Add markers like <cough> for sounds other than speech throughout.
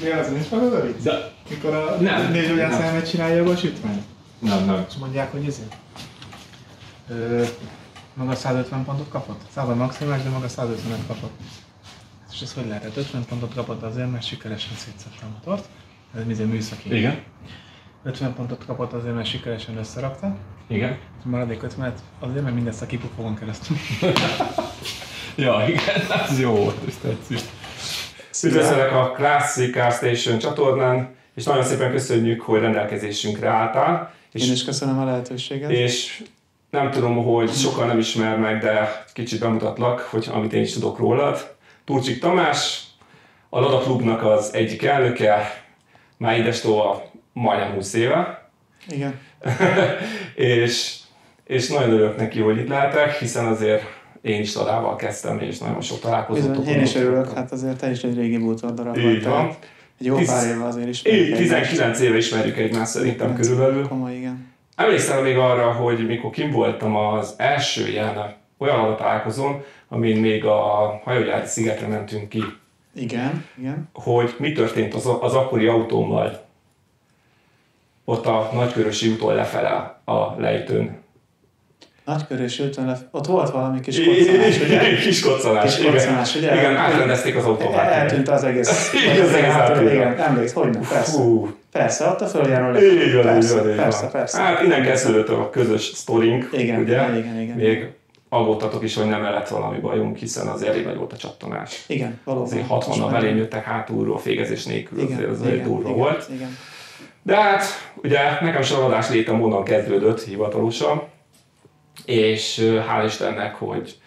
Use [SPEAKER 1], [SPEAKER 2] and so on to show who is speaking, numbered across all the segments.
[SPEAKER 1] Miért az nincs meg az a vicc?
[SPEAKER 2] De,
[SPEAKER 1] Mikor a
[SPEAKER 2] Nem,
[SPEAKER 1] négy
[SPEAKER 2] nem.
[SPEAKER 1] szemet csinálja a vasütmány?
[SPEAKER 2] nem, nem.
[SPEAKER 1] És mondják, hogy ezért? Ö, maga 150 pontot kapott? Szabad maximális, de maga 150-et kapott. És ez hogy lehetett? 50 pontot kapott azért, mert sikeresen szétszedte a motort. Ez mi műszaki.
[SPEAKER 2] Igen,
[SPEAKER 1] 50 pontot kapott azért, mert sikeresen összerakta.
[SPEAKER 2] igen.
[SPEAKER 1] A maradék 50 azért, mert mindezt a kipufogon keresztül. <laughs>
[SPEAKER 2] Ja, igen, ez jó volt, ez tetszik. Üdvözlök a Classic Car Station csatornán, és nagyon szépen köszönjük, hogy rendelkezésünkre álltál. És
[SPEAKER 1] Én is köszönöm a lehetőséget.
[SPEAKER 2] és nem tudom, hogy sokan nem ismernek, de kicsit bemutatlak, hogy amit én is tudok rólad. Turcsik Tamás, a Lada Klubnak az egyik elnöke, már idestova majdnem 20 éve,
[SPEAKER 1] Igen. <laughs>
[SPEAKER 2] és, és nagyon örülök neki, hogy itt lehetek, hiszen azért én is Ladával kezdtem, és nagyon sok találkozót
[SPEAKER 1] Bizony, én is örülök, hát azért te is egy régi bútor darab vagy,
[SPEAKER 2] van.
[SPEAKER 1] Egy jó
[SPEAKER 2] Tiz-
[SPEAKER 1] pár éve azért is.
[SPEAKER 2] Így, 19 éve ismerjük egymást szerintem körülbelül.
[SPEAKER 1] Komoly, igen.
[SPEAKER 2] Emlékszem még arra, hogy mikor kim voltam az első ilyen olyan adatálkozón, amin még a hajógyári szigetre mentünk ki,
[SPEAKER 1] Igen, igen.
[SPEAKER 2] hogy mi történt az, az akkori autómmal ott a Nagykörösi úton lefele a lejtőn.
[SPEAKER 1] Nagykörös lef- ott volt valami kis koccanás, ugye? <laughs>
[SPEAKER 2] Kis koccanás,
[SPEAKER 1] Kis koccanás,
[SPEAKER 2] igen.
[SPEAKER 1] ugye?
[SPEAKER 2] Igen, átrendezték az autó
[SPEAKER 1] Eltűnt az egész. <laughs>
[SPEAKER 2] Igen, az egész hátulja.
[SPEAKER 1] Igen, emléksz, hogy nem, persze.
[SPEAKER 2] Fú,
[SPEAKER 1] Persze, ott a följáró
[SPEAKER 2] így van,
[SPEAKER 1] persze,
[SPEAKER 2] így van,
[SPEAKER 1] persze, persze.
[SPEAKER 2] Hát innen kezdődött a közös sztorink,
[SPEAKER 1] Igen,
[SPEAKER 2] ugye?
[SPEAKER 1] igen, igen.
[SPEAKER 2] Még aggódtatok is, hogy nem lett valami bajunk, hiszen az elég nagy volt a csattanás.
[SPEAKER 1] Igen, valóban.
[SPEAKER 2] Azért 60 belém jöttek hátulról, fékezés nélkül,
[SPEAKER 1] Igen,
[SPEAKER 2] azért az
[SPEAKER 1] igen,
[SPEAKER 2] durva
[SPEAKER 1] igen,
[SPEAKER 2] volt.
[SPEAKER 1] Igen.
[SPEAKER 2] De hát, ugye nekem is a vadás létem onnan kezdődött hivatalosan, és hál' Istennek, hogy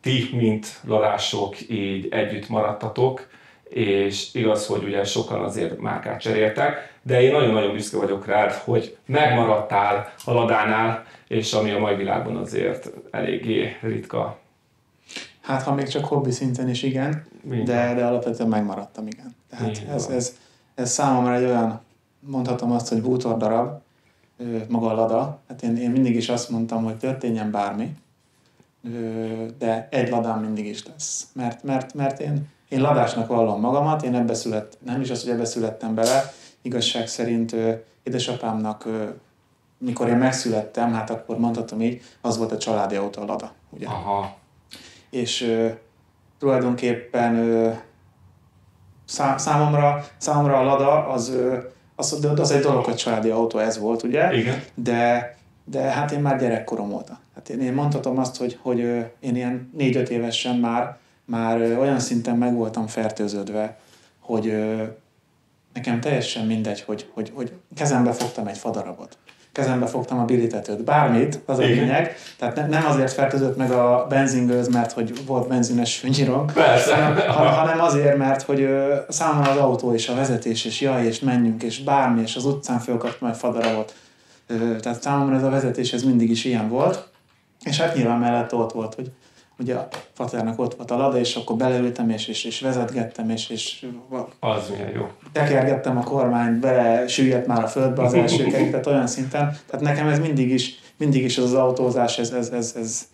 [SPEAKER 2] ti, mint ladások, így együtt maradtatok, és igaz, hogy ugye sokan azért márkát cseréltek, de én nagyon-nagyon büszke vagyok rád, hogy megmaradtál a ladánál, és ami a mai világban azért eléggé ritka.
[SPEAKER 1] Hát, ha még csak hobbi szinten is igen, de, de alapvetően megmaradtam, igen. Tehát ez, ez, ez számomra egy olyan, mondhatom azt, hogy bútor darab, maga a lada. Hát én, én mindig is azt mondtam, hogy történjen bármi, de egy ladám mindig is lesz. Mert, mert, mert én, én ladásnak vallom magamat, én ebbe szület, nem is az, hogy ebbe születtem bele, igazság szerint édesapámnak, mikor én megszülettem, hát akkor mondhatom így, az volt a családi autó a lada, ugye?
[SPEAKER 2] Aha,
[SPEAKER 1] és ö, tulajdonképpen ö, szá, számomra, számomra a Lada az, ö, az, az egy dolog, hogy családi autó ez volt, ugye?
[SPEAKER 2] igen.
[SPEAKER 1] De, de hát én már gyerekkorom óta. Hát én, én mondhatom azt, hogy, hogy én ilyen 4-5 évesen már, már olyan szinten meg voltam fertőződve, hogy nekem teljesen mindegy, hogy, hogy, hogy kezembe fogtam egy fadarabot. Kezembe fogtam a bilitetőt, bármit, az a lényeg. Tehát ne, nem azért fertőzött meg a benzingőz, mert hogy volt benzines fűnyirom, hanem, ha- hanem azért, mert hogy számomra az autó és a vezetés, és jaj, és menjünk, és bármi, és az utcán fölkaptam egy fadarabot. Tehát számomra ez a vezetés ez mindig is ilyen volt. És hát nyilván mellett ott volt, hogy ugye a faternak ott volt a lada, és akkor beleültem, és, és, és vezetgettem, és, és
[SPEAKER 2] Az milyen jó.
[SPEAKER 1] tekergettem a kormányt, bele süllyedt már a földbe az első kerék, tehát olyan szinten. Tehát nekem ez mindig is, mindig is az, autózás, ez, ez, ez, ez,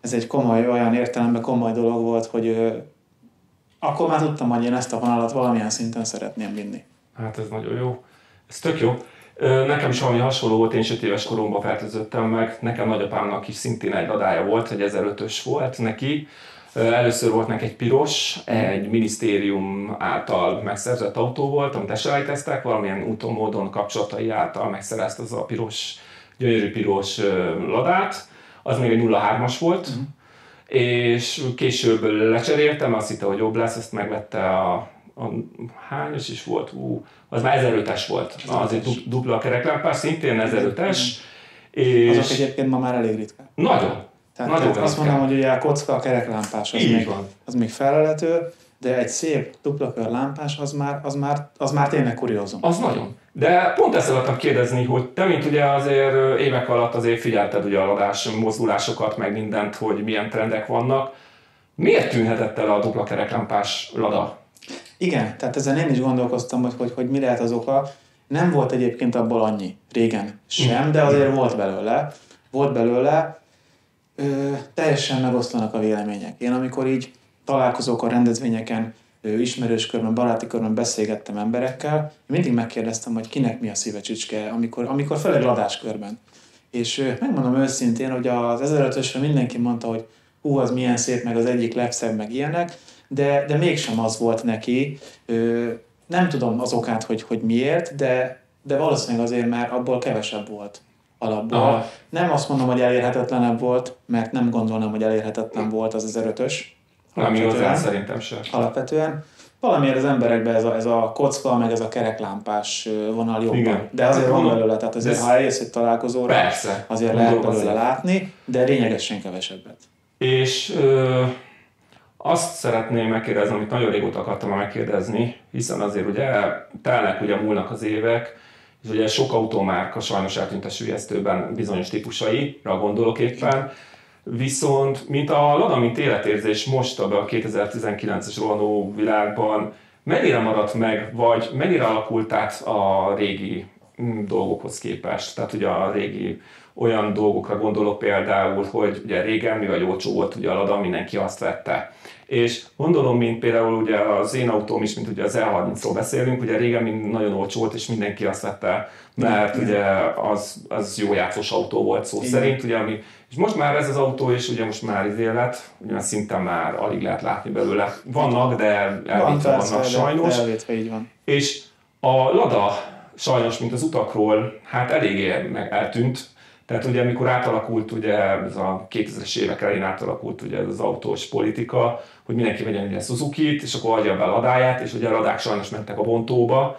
[SPEAKER 1] ez egy komoly, olyan értelemben komoly dolog volt, hogy akkor már tudtam, hogy én ezt a vonalat valamilyen szinten szeretném vinni.
[SPEAKER 2] Hát ez nagyon jó. Ez tök jó. Nekem is valami hasonló volt, én is 5 éves koromban fertőzöttem meg. Nekem nagyapámnak is szintén egy ladája volt, egy 1005-ös volt neki. Először volt neki egy piros, egy minisztérium által megszerzett autó volt, amit eselejteztek, valamilyen úton, módon kapcsolatai által megszerezte az a piros, gyönyörű piros ladát. Az még egy 03-as volt, és később lecseréltem, azt hitte, hogy jobb lesz, ezt megvette a, a hányos is volt? Ú, az már 1005-es volt. Az egy du- dupla kereklámpás, szintén 1005-es. És
[SPEAKER 1] Azok egyébként ma már elég ritkák.
[SPEAKER 2] nagyon,
[SPEAKER 1] Tehát,
[SPEAKER 2] nagyon
[SPEAKER 1] tehát azt
[SPEAKER 2] ritkán.
[SPEAKER 1] mondom, hogy ugye a kocka, a kereklámpás, az,
[SPEAKER 2] Így
[SPEAKER 1] még,
[SPEAKER 2] van.
[SPEAKER 1] az még felelhető, de egy szép dupla kör lámpás, az már, az már, az már tényleg kuriózum.
[SPEAKER 2] Az nagyon. De pont ezt akartam kérdezni, hogy te, mint ugye azért évek alatt azért figyelted ugye a ladás mozdulásokat, meg mindent, hogy milyen trendek vannak. Miért tűnhetett el a dupla kereklámpás lada?
[SPEAKER 1] Igen, tehát ezen én is gondolkoztam, hogy, hogy, hogy mi lehet az oka. Nem volt egyébként abból annyi régen sem, de azért volt belőle. Volt belőle. Ö, teljesen megoszlanak a vélemények. Én amikor így találkozok a rendezvényeken ö, ismerős körben, baráti körben beszélgettem emberekkel, mindig megkérdeztem, hogy kinek mi a szíve csücske, amikor, amikor főleg ladáskörben. És ö, megmondom őszintén, hogy az 1005-ösről mindenki mondta, hogy hú, az milyen szép, meg az egyik legszebb, meg ilyenek, de, de mégsem az volt neki. Nem tudom az okát, hogy, hogy miért, de, de valószínűleg azért, mert abból kevesebb volt alapból.
[SPEAKER 2] Aha.
[SPEAKER 1] Nem azt mondom, hogy elérhetetlenebb volt, mert nem gondolnám, hogy elérhetetlen volt az 1005-ös.
[SPEAKER 2] Nem igazán, szerintem sem.
[SPEAKER 1] Alapvetően. Valamiért az emberekben ez a, ez a kocka, meg ez a kereklámpás vonal jobban.
[SPEAKER 2] Igen.
[SPEAKER 1] De azért van belőle, tehát azért
[SPEAKER 2] ez-
[SPEAKER 1] ha eljössz egy találkozóra,
[SPEAKER 2] Persze.
[SPEAKER 1] azért lehet belőle
[SPEAKER 2] azért.
[SPEAKER 1] látni, de lényegesen kevesebbet.
[SPEAKER 2] És ö, azt szeretném megkérdezni, amit nagyon régóta akartam megkérdezni, hiszen azért ugye telnek, ugye múlnak az évek, és ugye sok automárka sajnos eltűnt a sülyeztőben bizonyos típusaira gondolok éppen, viszont mint a Lada, mint életérzés most a 2019-es rohanó világban mennyire maradt meg, vagy mennyire alakult át a régi dolgokhoz képest? Tehát ugye a régi olyan dolgokra gondolok például, hogy ugye régen, mivel olcsó volt ugye a Lada, mindenki azt vette. És gondolom, mint például ugye az én autóm is, mint ugye az L30-ról beszélünk, ugye régen mind nagyon olcsó volt, és mindenki azt vette, mert
[SPEAKER 1] Igen.
[SPEAKER 2] ugye az, az jó játszós autó volt szó
[SPEAKER 1] Igen.
[SPEAKER 2] szerint, ugye, ami, és most már ez az autó is ugye most már izé lett, ugye szinte már alig lehet látni belőle. Vannak, de elvétve vannak
[SPEAKER 1] de-
[SPEAKER 2] sajnos.
[SPEAKER 1] de elvétve így van.
[SPEAKER 2] És a Lada sajnos, mint az utakról, hát eléggé eltűnt. Tehát ugye amikor átalakult, ugye ez a 2000-es évek elején átalakult ugye ez az autós politika, hogy mindenki vegyen ugye Suzuki-t, és akkor adja be a ladáját, és ugye a ladák sajnos mentek a bontóba.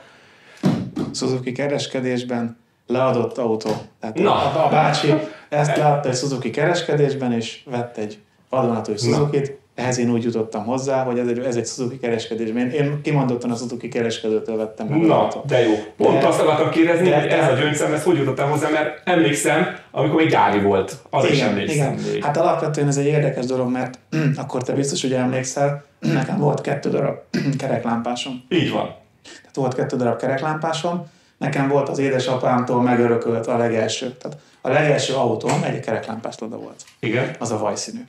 [SPEAKER 1] Suzuki kereskedésben leadott autó. Tehát
[SPEAKER 2] Na.
[SPEAKER 1] a, a bácsi ezt látta egy Suzuki kereskedésben, és vett egy vadonatúj Suzuki-t. Ehhez én úgy jutottam hozzá, hogy ez egy, ez egy Suzuki kereskedésben. Én, én kimondottan a Suzuki kereskedőtől vettem meg
[SPEAKER 2] Na,
[SPEAKER 1] autót.
[SPEAKER 2] de jó. Pont
[SPEAKER 1] De-
[SPEAKER 2] azt akartam kérdezni,
[SPEAKER 1] de-
[SPEAKER 2] hogy ez a gyöngyszem, ez hogy jutottam hozzá, mert emlékszem, amikor még Gyári volt, az is emlékszem.
[SPEAKER 1] igen. Hát alapvetően ez egy érdekes dolog, mert <clears throat> akkor te biztos, hogy emlékszel, <clears throat> nekem volt kettő darab <clears throat> kereklámpásom.
[SPEAKER 2] Így van.
[SPEAKER 1] Tehát volt kettő darab kereklámpásom, nekem volt az édesapámtól megörökölt a legelső. Tehát a legelső autóm egy kereklámpás loda volt.
[SPEAKER 2] Igen.
[SPEAKER 1] Az a vajszínű.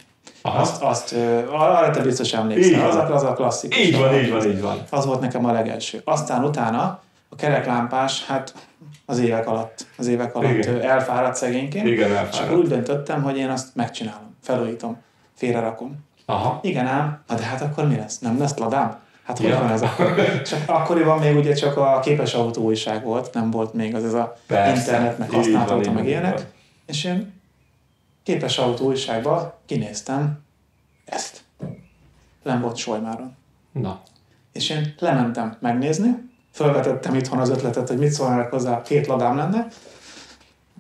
[SPEAKER 2] Aha.
[SPEAKER 1] Azt, azt, arra te biztos emlékszel, az a, az a klasszikus.
[SPEAKER 2] Így van, így van, így van.
[SPEAKER 1] Az volt nekem a legelső. Aztán utána a kereklámpás, hát az évek alatt, az évek alatt
[SPEAKER 2] Igen.
[SPEAKER 1] elfáradt szegényként.
[SPEAKER 2] Igen,
[SPEAKER 1] És
[SPEAKER 2] elfáradt.
[SPEAKER 1] akkor úgy döntöttem, hogy én azt megcsinálom, felújítom, félrerakom.
[SPEAKER 2] Aha.
[SPEAKER 1] Igen ám, na de hát akkor mi lesz? Nem lesz ladám? Hát hogy
[SPEAKER 2] Ja.
[SPEAKER 1] van ez akkor? <laughs> Csak akkoriban még ugye csak a képes autó újság volt, nem volt még az ez a
[SPEAKER 2] Persze.
[SPEAKER 1] internet, meg
[SPEAKER 2] Így
[SPEAKER 1] használt
[SPEAKER 2] van,
[SPEAKER 1] autó,
[SPEAKER 2] így
[SPEAKER 1] meg ilyenek. És én képes autó újságba kinéztem ezt. Nem volt Solymáron.
[SPEAKER 2] Na.
[SPEAKER 1] És én lementem megnézni, felvetettem itthon az ötletet, hogy mit szólnának hozzá, két ladám lenne.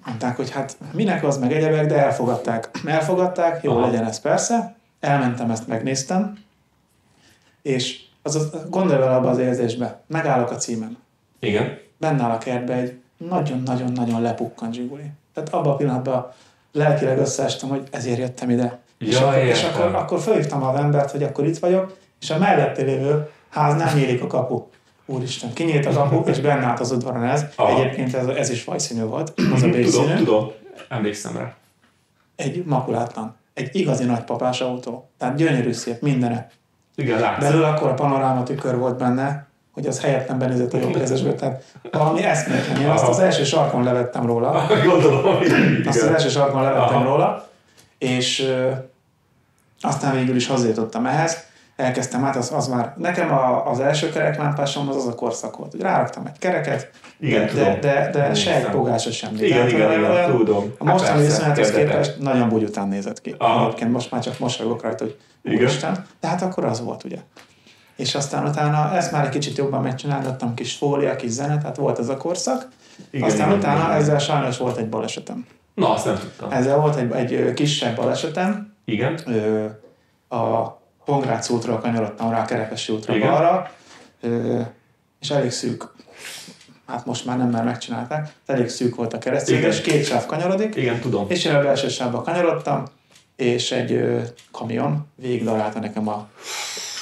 [SPEAKER 1] Mondták, hogy hát minek az, meg egyebek, de elfogadták. Elfogadták, jó
[SPEAKER 2] Aha.
[SPEAKER 1] legyen ez persze. Elmentem, ezt megnéztem, és az, az gondolj vele abba az érzésbe, megállok a címen.
[SPEAKER 2] Igen.
[SPEAKER 1] Benne áll a kertbe egy nagyon-nagyon-nagyon lepukkant zsiguli. Tehát abban a pillanatban lelkileg összeestem, hogy ezért jöttem ide. és,
[SPEAKER 2] Ja,
[SPEAKER 1] akkor, és akkor, akkor felhívtam az embert, hogy akkor itt vagyok, és a mellette lévő ház nem nyílik a kapu. Úristen, kinyílt a kapu, és benne állt az udvaron ez.
[SPEAKER 2] Aha.
[SPEAKER 1] Egyébként ez, ez is vajszínű volt, az a bészínű.
[SPEAKER 2] Tudom, tudom. Emlékszem rá.
[SPEAKER 1] Egy makulátlan. Egy igazi nagypapás autó. Tehát gyönyörű szép, mindene.
[SPEAKER 2] Igen, látszik.
[SPEAKER 1] Belül akkor a panoráma tükör volt benne, hogy az helyetlen benézett a jobb kezesbe, <laughs> tehát valami eszméletlen. Én azt az első sarkon levettem róla,
[SPEAKER 2] Gondolom,
[SPEAKER 1] azt az
[SPEAKER 2] igen.
[SPEAKER 1] első sarkon levettem
[SPEAKER 2] Aha.
[SPEAKER 1] róla, és aztán végül is hazajutottam ehhez, elkezdtem hát, az, az már, nekem a, az első kereklámpásom az az a korszak volt, hogy ráraktam egy kereket,
[SPEAKER 2] Igen,
[SPEAKER 1] de,
[SPEAKER 2] tudom.
[SPEAKER 1] de, de se egy pogása semmi.
[SPEAKER 2] Igen,
[SPEAKER 1] Tehát
[SPEAKER 2] igen, igen,
[SPEAKER 1] olyan-
[SPEAKER 2] tudom.
[SPEAKER 1] A mostani
[SPEAKER 2] Hát persze,
[SPEAKER 1] viszonylathoz képest nagyon bugyután nézett ki.
[SPEAKER 2] Aha.
[SPEAKER 1] Egyébként most már csak mosolygok rajta, hogy
[SPEAKER 2] Igen.
[SPEAKER 1] úristen. De hát akkor az volt, ugye. És aztán utána ezt már egy kicsit jobban megcsinálgattam, kis fólia, kis zene, tehát volt ez a korszak.
[SPEAKER 2] Igen,
[SPEAKER 1] aztán
[SPEAKER 2] igen,
[SPEAKER 1] utána
[SPEAKER 2] igen.
[SPEAKER 1] ezzel sajnos volt egy balesetem.
[SPEAKER 2] Na, azt nem tudtam.
[SPEAKER 1] Ezzel volt egy, egy kisebb balesetem,
[SPEAKER 2] Igen.
[SPEAKER 1] ö, a Pongrác útról kanyarodtam rá a Kerekesi útra
[SPEAKER 2] Igen.
[SPEAKER 1] balra, ö, és elég szűk, hát most már nem, mert megcsinálták, elég szűk volt a keresztül, és két sáv kanyarodik,
[SPEAKER 2] Igen, tudom.
[SPEAKER 1] és én a belső sávba kanyarodtam, és egy ö, kamion végigdarálta nekem a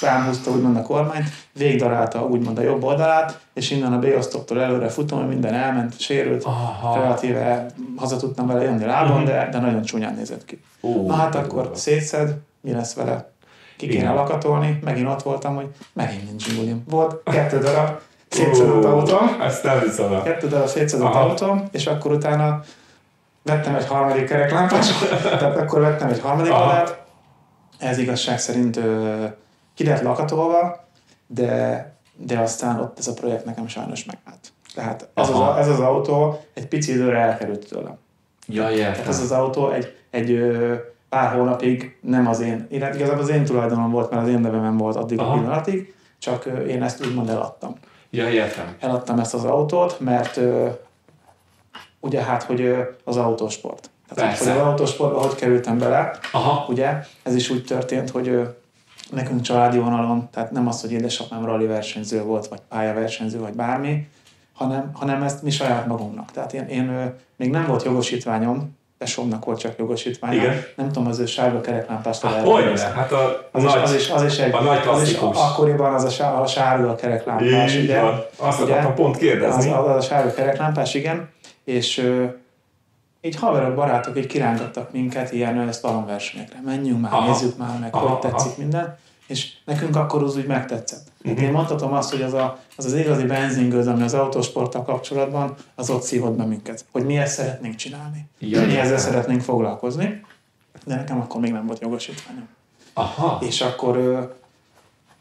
[SPEAKER 1] rám húzta úgymond a kormányt, végigdarálta úgymond a jobb oldalát, és innen a B-osztoptól előre futom, minden elment, sérült,
[SPEAKER 2] Aha.
[SPEAKER 1] relatíve haza tudtam vele jönni lábon,
[SPEAKER 2] Mhm.
[SPEAKER 1] de, de nagyon csúnyán nézett ki.
[SPEAKER 2] Ó,
[SPEAKER 1] Na hát akkor
[SPEAKER 2] durva.
[SPEAKER 1] szétszed, mi lesz vele? ki kéne
[SPEAKER 2] Igen.
[SPEAKER 1] lakatolni, megint ott voltam, hogy megint nincs zsingulim. Volt kettő darab szétszedett autóm,
[SPEAKER 2] Ezt nem hiszem
[SPEAKER 1] kettő darab szétszedett autóm, és akkor utána vettem egy harmadik kereklámpás, <laughs> tehát akkor vettem egy harmadik
[SPEAKER 2] Aha.
[SPEAKER 1] ladát, ez igazság szerint ö, ki lett lakatolva, de, de aztán ott ez a projekt nekem sajnos megállt. Tehát ez az, ez az autó egy pici időre elkerült tőlem.
[SPEAKER 2] Ja,
[SPEAKER 1] Tehát
[SPEAKER 2] értem.
[SPEAKER 1] ez az autó egy, egy pár hónapig nem az én, illetve igazából az én tulajdonom volt, mert az én nevemen volt addig
[SPEAKER 2] Aha.
[SPEAKER 1] a pillanatig, csak én ezt úgymond eladtam.
[SPEAKER 2] Ja, értem.
[SPEAKER 1] Eladtam ezt az autót, mert ugye hát, hogy az autósport. Tehát,
[SPEAKER 2] Persze.
[SPEAKER 1] hogy az autósportba hogy kerültem bele,
[SPEAKER 2] Aha.
[SPEAKER 1] ugye, ez is úgy történt, hogy nekünk családi vonalon, tehát nem az, hogy édesapám rally versenyző volt, vagy pályaversenyző, vagy bármi, hanem, hanem ezt mi saját magunknak. Tehát én, én még nem volt jogosítványom, tesómnak volt csak jogosítványa.
[SPEAKER 2] Igen.
[SPEAKER 1] Nem tudom, az ő sárga kereklámpástól
[SPEAKER 2] Hát, ne? Hát a
[SPEAKER 1] Az is,
[SPEAKER 2] nagy...
[SPEAKER 1] az, is, az is egy,
[SPEAKER 2] a nagy
[SPEAKER 1] az is akkoriban az a, sá- a sárga kereklámpás,
[SPEAKER 2] Így
[SPEAKER 1] ugye?
[SPEAKER 2] van. Azt
[SPEAKER 1] Ugye?
[SPEAKER 2] akartam pont
[SPEAKER 1] Az,
[SPEAKER 2] kérdezni.
[SPEAKER 1] az a sárga kereklámpás, igen. És ö, így haverok, barátok így kirángattak minket ilyen ö, slalomversenyekre. Menjünk már,
[SPEAKER 2] Aha.
[SPEAKER 1] nézzük már meg,
[SPEAKER 2] Aha,
[SPEAKER 1] hogy tetszik
[SPEAKER 2] aha.
[SPEAKER 1] minden. És nekünk akkor az úgy megtetszett.
[SPEAKER 2] Mhm.
[SPEAKER 1] Uh-huh. Én mondhatom azt, hogy az, a, az az igazi benzingőz, ami az autósporttal kapcsolatban, az ott szívott be minket. Hogy mi ezt szeretnénk csinálni.
[SPEAKER 2] Ja,
[SPEAKER 1] mi ezzel szeretnénk foglalkozni. De nekem akkor még nem volt jogosítványom.
[SPEAKER 2] Aha.
[SPEAKER 1] És akkor,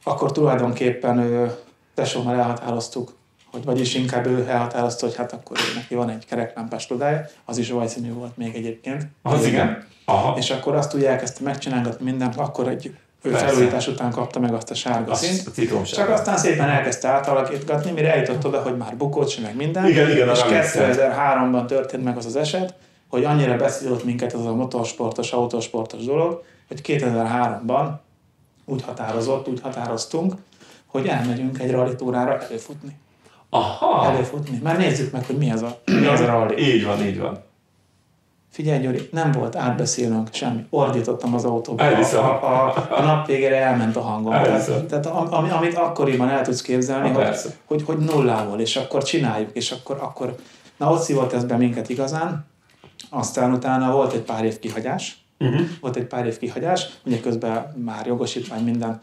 [SPEAKER 1] akkor tulajdonképpen tesómmal elhatároztuk, hogy vagyis inkább ő elhatározta, hogy hát akkor neki van egy kereklámpás tudája, az is vajszínű volt még egyébként.
[SPEAKER 2] Az igen. Aha.
[SPEAKER 1] És akkor azt ugye elkezdte megcsinálgatni mindent, akkor egy ő
[SPEAKER 2] Persze.
[SPEAKER 1] felújítás után kapta meg azt a sárga
[SPEAKER 2] Azt
[SPEAKER 1] színt.
[SPEAKER 2] a.
[SPEAKER 1] Csak aztán szépen elkezdte átalakítgatni, mire eljutott oda, hogy már bukott meg minden.
[SPEAKER 2] Igen, igen,
[SPEAKER 1] és
[SPEAKER 2] arra emlékszem.
[SPEAKER 1] 2003-ban történt meg az az eset, hogy annyira beszélt minket ez a motorsportos, autósportos dolog, hogy 2003-ban úgy határozott, úgy határoztunk, hogy elmegyünk egy rallitúrára előfutni.
[SPEAKER 2] Aha.
[SPEAKER 1] Előfutni. Mert nézzük meg, hogy mi az a, mi az a rally.
[SPEAKER 2] Így van, így van.
[SPEAKER 1] Figyelj, Gyuri, nem volt átbeszélnünk semmi. Ordítottam az autóba. A, a, a nap végére elment a hangom. Tehát, tehát ami, amit akkoriban el tudsz képzelni,
[SPEAKER 2] Ha,
[SPEAKER 1] hogy, hogy, hogy nullából, és akkor csináljuk, és akkor, akkor na ott szívott ez be minket igazán. Aztán utána volt egy pár év kihagyás,
[SPEAKER 2] Uh-huh.
[SPEAKER 1] volt egy pár év kihagyás, ugye közben már jogosítvány minden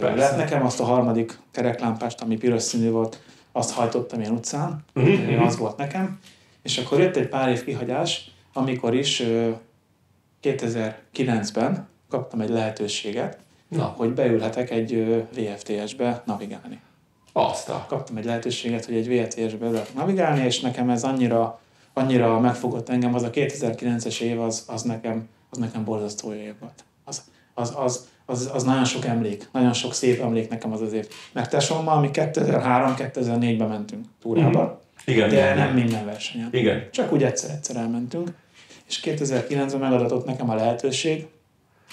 [SPEAKER 2] Persze.
[SPEAKER 1] lett nekem, azt a harmadik kereklámpást, ami piros színű volt, azt hajtottam én utcán,
[SPEAKER 2] mhm.
[SPEAKER 1] az volt nekem, és akkor jött egy pár év kihagyás, amikor is ö, 2009-ben kaptam egy lehetőséget,
[SPEAKER 2] Na,
[SPEAKER 1] hogy beülhetek egy VFTS-be navigálni.
[SPEAKER 2] azt.
[SPEAKER 1] Kaptam egy lehetőséget, hogy egy VFTS-be lehetek navigálni, és nekem ez annyira, annyira megfogott engem, az a 2009-es év, az, az, nekem, az nekem borzasztó év volt. Az, az, az, az, az nagyon sok emlék, nagyon sok szép emlék nekem az az év. Mert tesómmal mi 2003-2004-ben mentünk túrába,
[SPEAKER 2] Mhm. Igen,
[SPEAKER 1] de
[SPEAKER 2] igen,
[SPEAKER 1] nem minden versenyen.
[SPEAKER 2] Igen.
[SPEAKER 1] Csak úgy egyszer-egyszer elmentünk, és 2009-ben megadatott nekem a lehetőség,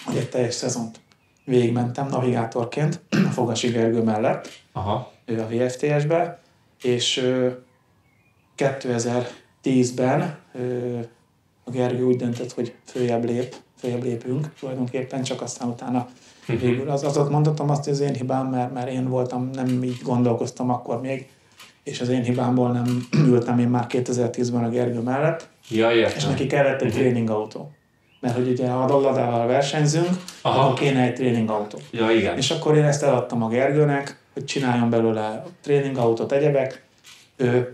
[SPEAKER 1] hogy egy teljes szezont végigmentem navigátorként a Fogasi Gergő mellett,
[SPEAKER 2] Aha.
[SPEAKER 1] ő a VFTS-be, és ö, 2010-ben ö, a Gergő úgy döntött, hogy följebb lép, följebb lépünk tulajdonképpen, csak aztán utána végül. Az, azot mondhatom azt, hogy az én hibám, mert, mert én voltam, nem így gondolkoztam akkor még, és az én hibámból nem <clears throat> ültem én már 2010-ben a Gergő mellett,
[SPEAKER 2] Ja,
[SPEAKER 1] és neki kellett egy tréningautó. Mert hogy ugye ha a Dolladával versenyzünk,
[SPEAKER 2] Aha.
[SPEAKER 1] akkor kéne egy tréningautó.
[SPEAKER 2] Ja, igen.
[SPEAKER 1] És akkor én ezt eladtam a Gergőnek, hogy csináljon belőle tréningautót, egyebek. Ő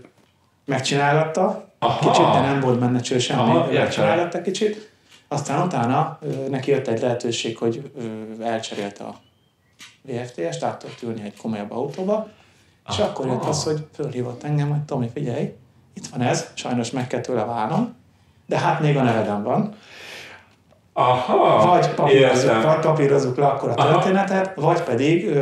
[SPEAKER 1] megcsinálgatta,
[SPEAKER 2] Aha.
[SPEAKER 1] kicsit, de nem volt benne cső semmi,
[SPEAKER 2] Aha,
[SPEAKER 1] megcsinálgatta kicsit. Aztán utána neki jött egy lehetőség, hogy elcserélte a VFTS-t, át tudott ülni egy komolyabb autóba, és
[SPEAKER 2] Aha.
[SPEAKER 1] akkor jött az, hogy fölhívott engem, hogy Tomi, figyelj, itt van ez, sajnos meg kell tőle válnom, de hát még a nevedem van.
[SPEAKER 2] Aha.
[SPEAKER 1] Vagy papírozzuk,
[SPEAKER 2] Értem.
[SPEAKER 1] vagy papírozzuk le akkor a
[SPEAKER 2] Aha.
[SPEAKER 1] történetet, vagy pedig,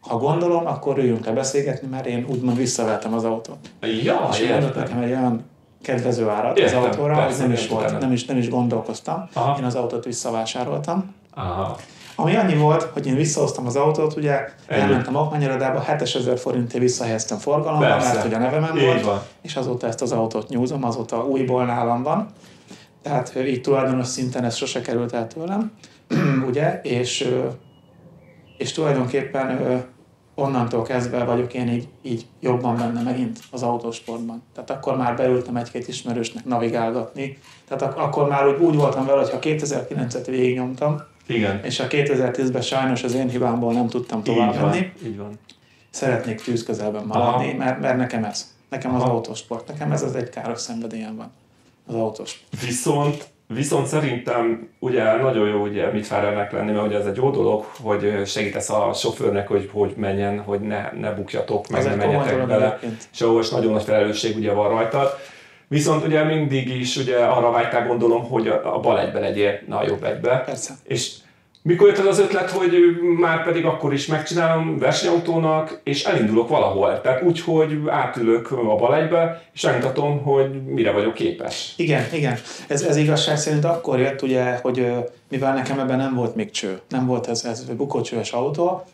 [SPEAKER 1] ha gondolom, akkor üljünk le beszélgetni, mert én úgymond visszavettem az autót.
[SPEAKER 2] Ja,
[SPEAKER 1] és
[SPEAKER 2] értem.
[SPEAKER 1] nekem egy olyan kedvező árat
[SPEAKER 2] Értem,
[SPEAKER 1] az autóra,
[SPEAKER 2] persze,
[SPEAKER 1] nem is volt, nem is, nem is gondolkoztam.
[SPEAKER 2] Aha.
[SPEAKER 1] Én az autót visszavásároltam.
[SPEAKER 2] Aha.
[SPEAKER 1] Ami annyi volt, hogy én visszahoztam az autót, ugye
[SPEAKER 2] Ennyi.
[SPEAKER 1] elmentem Okmányirodába, 7000 forintért visszahelyeztem forgalomba,
[SPEAKER 2] Persze.
[SPEAKER 1] mert hogy a nevemen
[SPEAKER 2] Így
[SPEAKER 1] volt,
[SPEAKER 2] van.
[SPEAKER 1] és azóta ezt az autót nyúzom, azóta újból nálam van. Tehát így tulajdonos szinten ez sose került el tőlem, <clears throat> ugye, és, és tulajdonképpen onnantól kezdve vagyok én így, így jobban benne megint az autósportban. Tehát akkor már beültem egy-két ismerősnek navigálgatni. Tehát ak- akkor már úgy, úgy voltam vele, hogy ha 2009-et végignyomtam,
[SPEAKER 2] Igen.
[SPEAKER 1] És a 2010-ben sajnos az én hibámból nem tudtam tovább
[SPEAKER 2] így van,
[SPEAKER 1] menni.
[SPEAKER 2] így van.
[SPEAKER 1] Szeretnék tűz közelben maradni, mert, mert nekem ez. Nekem az
[SPEAKER 2] Aha.
[SPEAKER 1] autósport. Nekem ez az egy káros szenvedélyem van. Az autós.
[SPEAKER 2] Viszont, viszont szerintem ugye nagyon jó ugye mit Ferrernek lenni, mert ugye ez egy jó dolog, hogy segítesz a sofőrnek, hogy hogy menjen, hogy ne, ne bukjatok, meg
[SPEAKER 1] Az
[SPEAKER 2] ne menjetek bele. És is nagyon nagy felelősség ugye van rajtad. Viszont ugye mindig is ugye arra vágytál gondolom, hogy a, a bal egybe legyél, ne a jobb egybe.
[SPEAKER 1] Persze.
[SPEAKER 2] És mikor jött az az ötlet, hogy már pedig akkor is megcsinálom versenyautónak, és elindulok valahol. Tehát úgy, hogy átülök a bal egybe, és megmutatom, hogy mire vagyok képes.
[SPEAKER 1] Igen, igen. Ez, ez igazság szerint akkor jött, ugye, hogy mivel nekem ebben nem volt még cső, nem volt ez, ez bukócsőves autó,